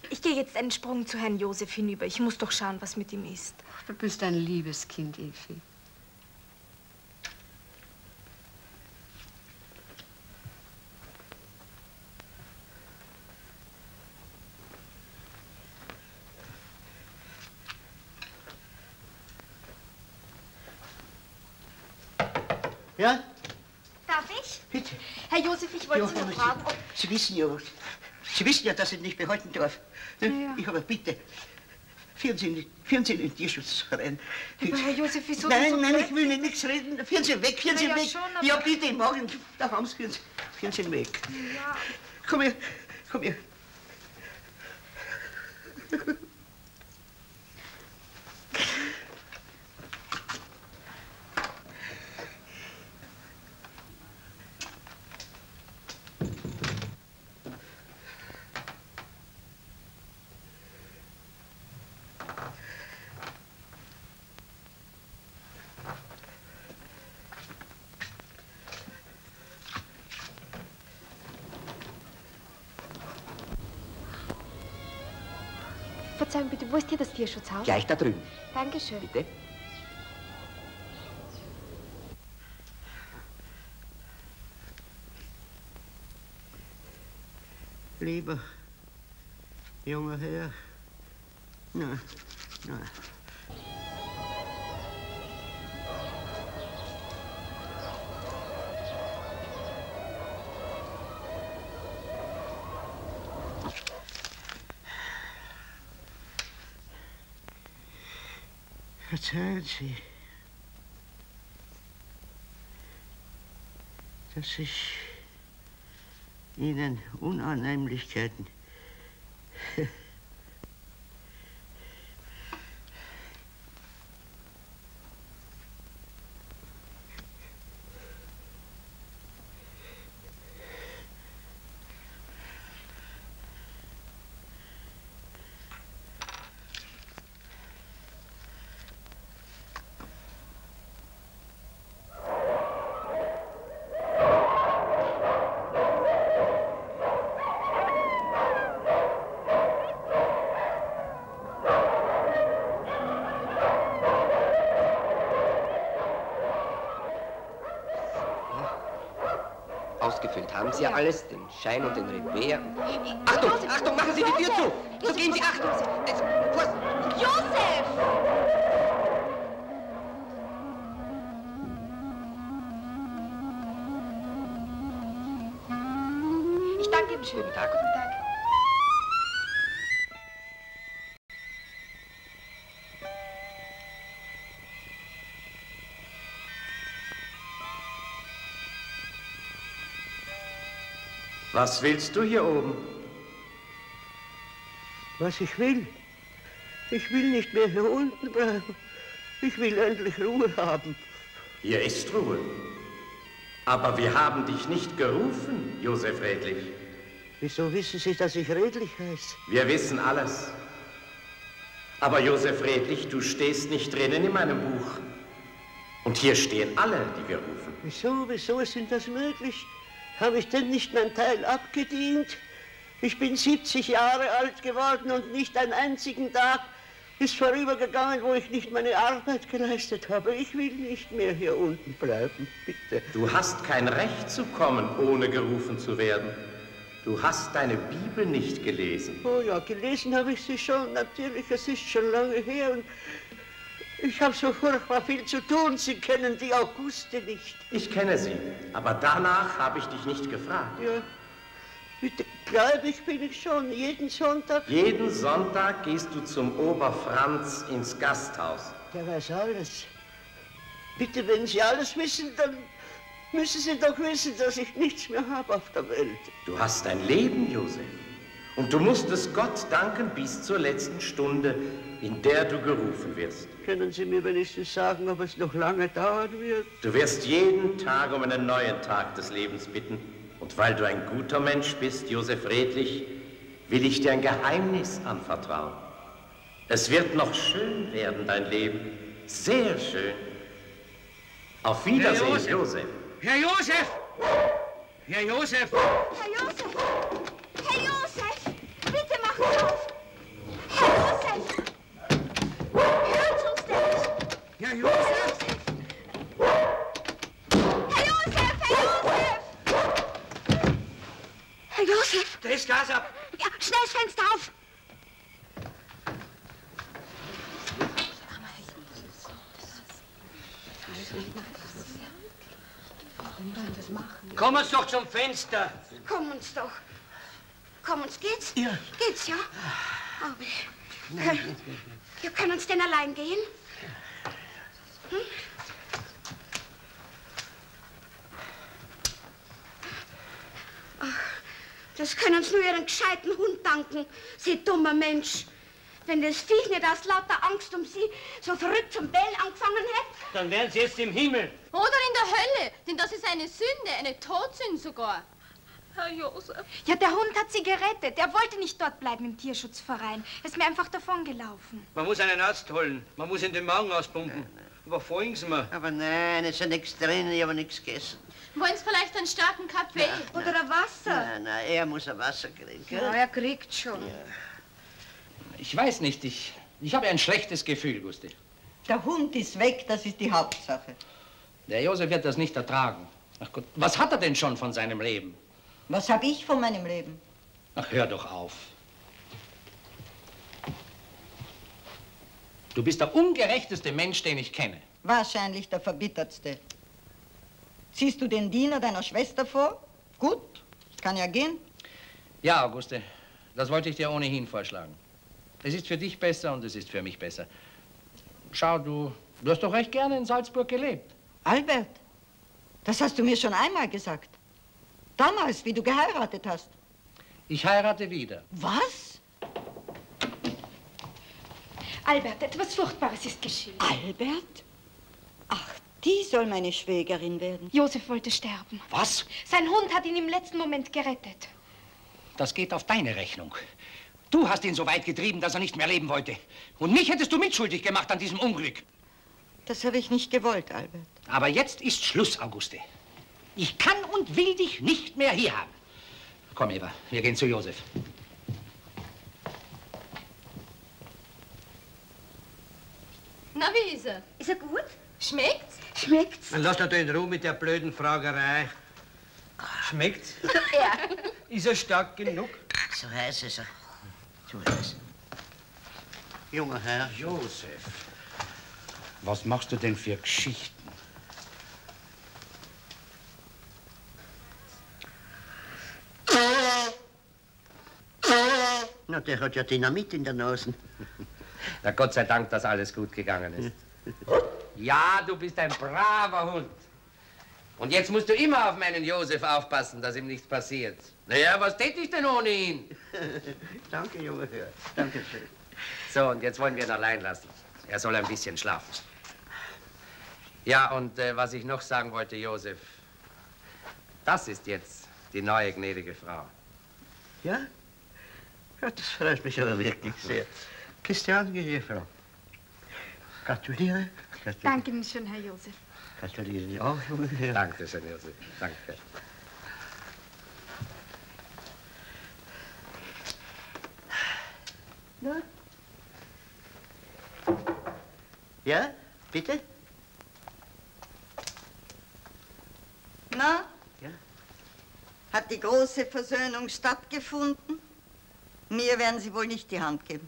Ich gehe jetzt einen Sprung zu Herrn Josef hinüber. Ich muss doch schauen, was mit ihm ist. Du bist ein liebes Kind, Evi. Ja? Darf ich? Bitte. Herr Josef, ich wollte Sie aber fragen, ob... Sie wissen ja, Sie wissen ja, dass ich nicht behalten darf. Ja. Ich habe bitte. Führen Sie, in- führen Sie in den Tierschutzverein. Aber Herr Josef, wieso Nein, so nein, ich will Ihnen nichts reden. Führen Sie weg, führen Sie ja, weg. schon, ja, bitte, im Morgen. Da haben Sie, führen Sie, führen Sie ihn weg. Komm her, komm her. Verzeihung bitte, wo ist hier das Tierschutzhaus? Gleich da drüben. Dankeschön. Bitte. Lieber junger Herr. Na, na. Sie, dass ich Ihnen Unannehmlichkeiten ausgefüllt haben Sie ja alles, den Schein und den Revers. Achtung, Achtung, machen Sie die Tür zu! So gehen Sie, Achtung! Josef! Ich danke Ihnen. Schönen Tag. Was willst du hier oben? Was ich will? Ich will nicht mehr hier unten bleiben. Ich will endlich Ruhe haben. Hier ist Ruhe. Aber wir haben dich nicht gerufen, Josef Redlich. Wieso wissen Sie, dass ich redlich heiße? Wir wissen alles. Aber Josef Redlich, du stehst nicht drinnen in meinem Buch. Und hier stehen alle, die wir rufen. Wieso, wieso ist denn das möglich? Habe ich denn nicht mein Teil abgedient? Ich bin 70 Jahre alt geworden und nicht einen einzigen Tag ist vorübergegangen, wo ich nicht meine Arbeit geleistet habe. Ich will nicht mehr hier unten bleiben, bitte. Du hast kein Recht zu kommen, ohne gerufen zu werden. Du hast deine Bibel nicht gelesen. Oh ja, gelesen habe ich sie schon. Natürlich, es ist schon lange her und ich habe so furchtbar viel zu tun. Sie kennen die Auguste nicht. Ich kenne sie, aber danach habe ich dich nicht gefragt. Ja, bitte, gläubig bin ich schon, jeden Sonntag. Jeden Sonntag gehst du zum Ober Franz ins Gasthaus. Der weiß alles. Bitte, wenn Sie alles wissen, dann müssen Sie doch wissen, dass ich nichts mehr habe auf der Welt. Du hast ein Leben, Josef. Und du musst es Gott danken bis zur letzten Stunde, in der du gerufen wirst. Können Sie mir wenigstens sagen, ob es noch lange dauern wird? Du wirst jeden Tag um einen neuen Tag des Lebens bitten. Und weil du ein guter Mensch bist, Josef Redlich, will ich dir ein Geheimnis anvertrauen. Es wird noch schön werden, dein Leben. Sehr schön. Auf Wiedersehen, Herr Josef. Josef. Herr Josef! Herr Josef! Herr Josef! Herr Josef! Bitte Sie auf! Herr Josef! Hört uns nicht! Herr Josef! Herr Josef! Herr Josef! Herr Josef! Dreh's Gas ab! Ja, schnell das Fenster auf! Kommen Sie doch zum Fenster! Kommen's doch. Kommen's, geht's? Ja. Geht's, ja? Aber, können, ja, können's denn allein gehen? Hm? Ach, das können's nur Ihren gescheiten Hund danken, Sie dummer Mensch. Wenn das Viech nicht aus lauter Angst um Sie so verrückt zum Bellen angefangen hätte. Dann wären Sie jetzt im Himmel. Oder in der Hölle, denn das ist eine Sünde, eine Todsünde sogar. Herr Josef. Ja, der Hund hat sie gerettet. Er wollte nicht dort bleiben im Tierschutzverein. Er ist mir einfach davongelaufen. Man muss einen Arzt holen. Man muss ihn den Magen auspumpen. Aber folgen Sie mir. Aber nein, es ist ja nichts drin, ich habe nichts gegessen. Wollen Sie vielleicht einen starken Kaffee? Oder ein Wasser. Nein, nein, er muss ein Wasser kriegen. Ja, er kriegt schon. Ich weiß nicht, ich, ich habe ein schlechtes Gefühl, Gusti. Der Hund ist weg, das ist die Hauptsache. Der Josef wird das nicht ertragen. Ach Gott, was hat er denn schon von seinem Leben? Was habe ich von meinem Leben? Ach, hör doch auf. Du bist der ungerechteste Mensch, den ich kenne. Wahrscheinlich der verbittertste. Ziehst du den Diener deiner Schwester vor? Gut, kann ja gehen. Ja, Auguste, das wollte ich dir ohnehin vorschlagen. Es ist für dich besser und es ist für mich besser. Schau, du, du hast doch recht gerne in Salzburg gelebt. Albert, das hast du mir schon einmal gesagt. Damals, wie du geheiratet hast. Ich heirate wieder. Was? Albert, etwas Furchtbares ist geschehen. Albert? Ach, die soll meine Schwägerin werden. Josef wollte sterben. Was? Sein Hund hat ihn im letzten Moment gerettet. Das geht auf deine Rechnung. Du hast ihn so weit getrieben, dass er nicht mehr leben wollte. Und mich hättest du mitschuldig gemacht an diesem Unglück. Das habe ich nicht gewollt, Albert. Aber jetzt ist Schluss, Auguste. Ich kann und will dich nicht mehr hier haben. Komm, Eva, wir gehen zu Josef. Na, wie ist er? Ist er gut? Schmeckt's? Schmeckt's? Dann lass doch in Ruhe mit der blöden Fragerei. Schmeckt's? Ja. Ist er stark genug? So heiß ist er. Zu heiß. Junger Herr. Josef, was machst du denn für Geschichten? Na, der hat ja Dynamit in der Nase. Na Gott sei Dank, dass alles gut gegangen ist. Ja, du bist ein braver Hund. Und jetzt musst du immer auf meinen Josef aufpassen, dass ihm nichts passiert. Naja, was tät ich denn ohne ihn? Danke, junger Herr. Danke schön. So, und jetzt wollen wir ihn allein lassen. Er soll ein bisschen schlafen. Ja, und äh, was ich noch sagen wollte, Josef, das ist jetzt die neue gnädige Frau. Ja? Ja, das freut mich aber wirklich sehr. Christian, Frau. Gratuliere. Gratuliere. Danke mir schön, Herr Josef. Gratuliere dir auch, junger Herr. Danke schön, Josef. Danke. Na? Ja, bitte? Na? Ja? Hat die große Versöhnung stattgefunden? Mir werden Sie wohl nicht die Hand geben.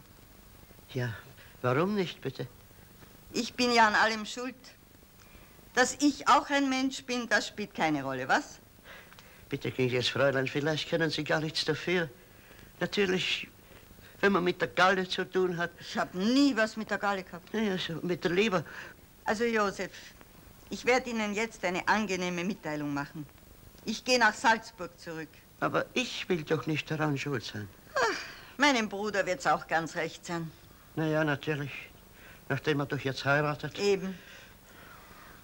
Ja, warum nicht, bitte? Ich bin ja an allem schuld. Dass ich auch ein Mensch bin, das spielt keine Rolle, was? Bitte, gnädiges Fräulein, vielleicht können Sie gar nichts dafür. Natürlich, wenn man mit der Galle zu tun hat. Ich habe nie was mit der Galle gehabt. Ja, so mit der Leber. Also, Josef, ich werde Ihnen jetzt eine angenehme Mitteilung machen. Ich gehe nach Salzburg zurück. Aber ich will doch nicht daran schuld sein. Meinem Bruder wird's auch ganz recht sein. Na ja, natürlich. Nachdem er doch jetzt heiratet. Eben.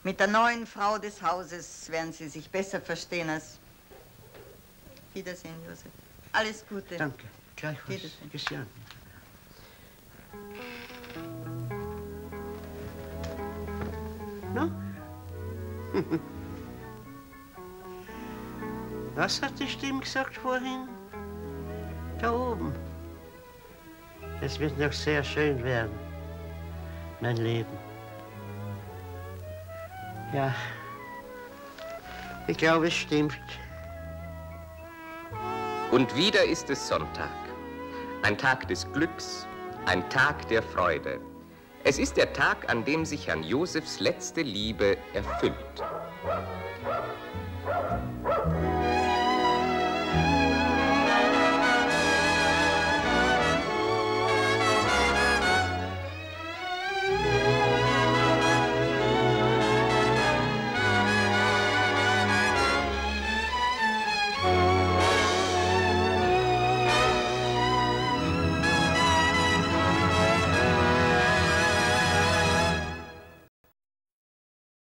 Mit der neuen Frau des Hauses werden Sie sich besser verstehen als... Wiedersehen, Josef. Alles Gute. Danke. Gleichfalls. Wiedersehen. Christian. Na? Was hat die Stimme gesagt vorhin? Da oben. Es wird noch sehr schön werden. Mein Leben. Ja. Ich glaube, es stimmt. Und wieder ist es Sonntag. Ein Tag des Glücks, ein Tag der Freude. Es ist der Tag, an dem sich Herrn Josefs letzte Liebe erfüllt.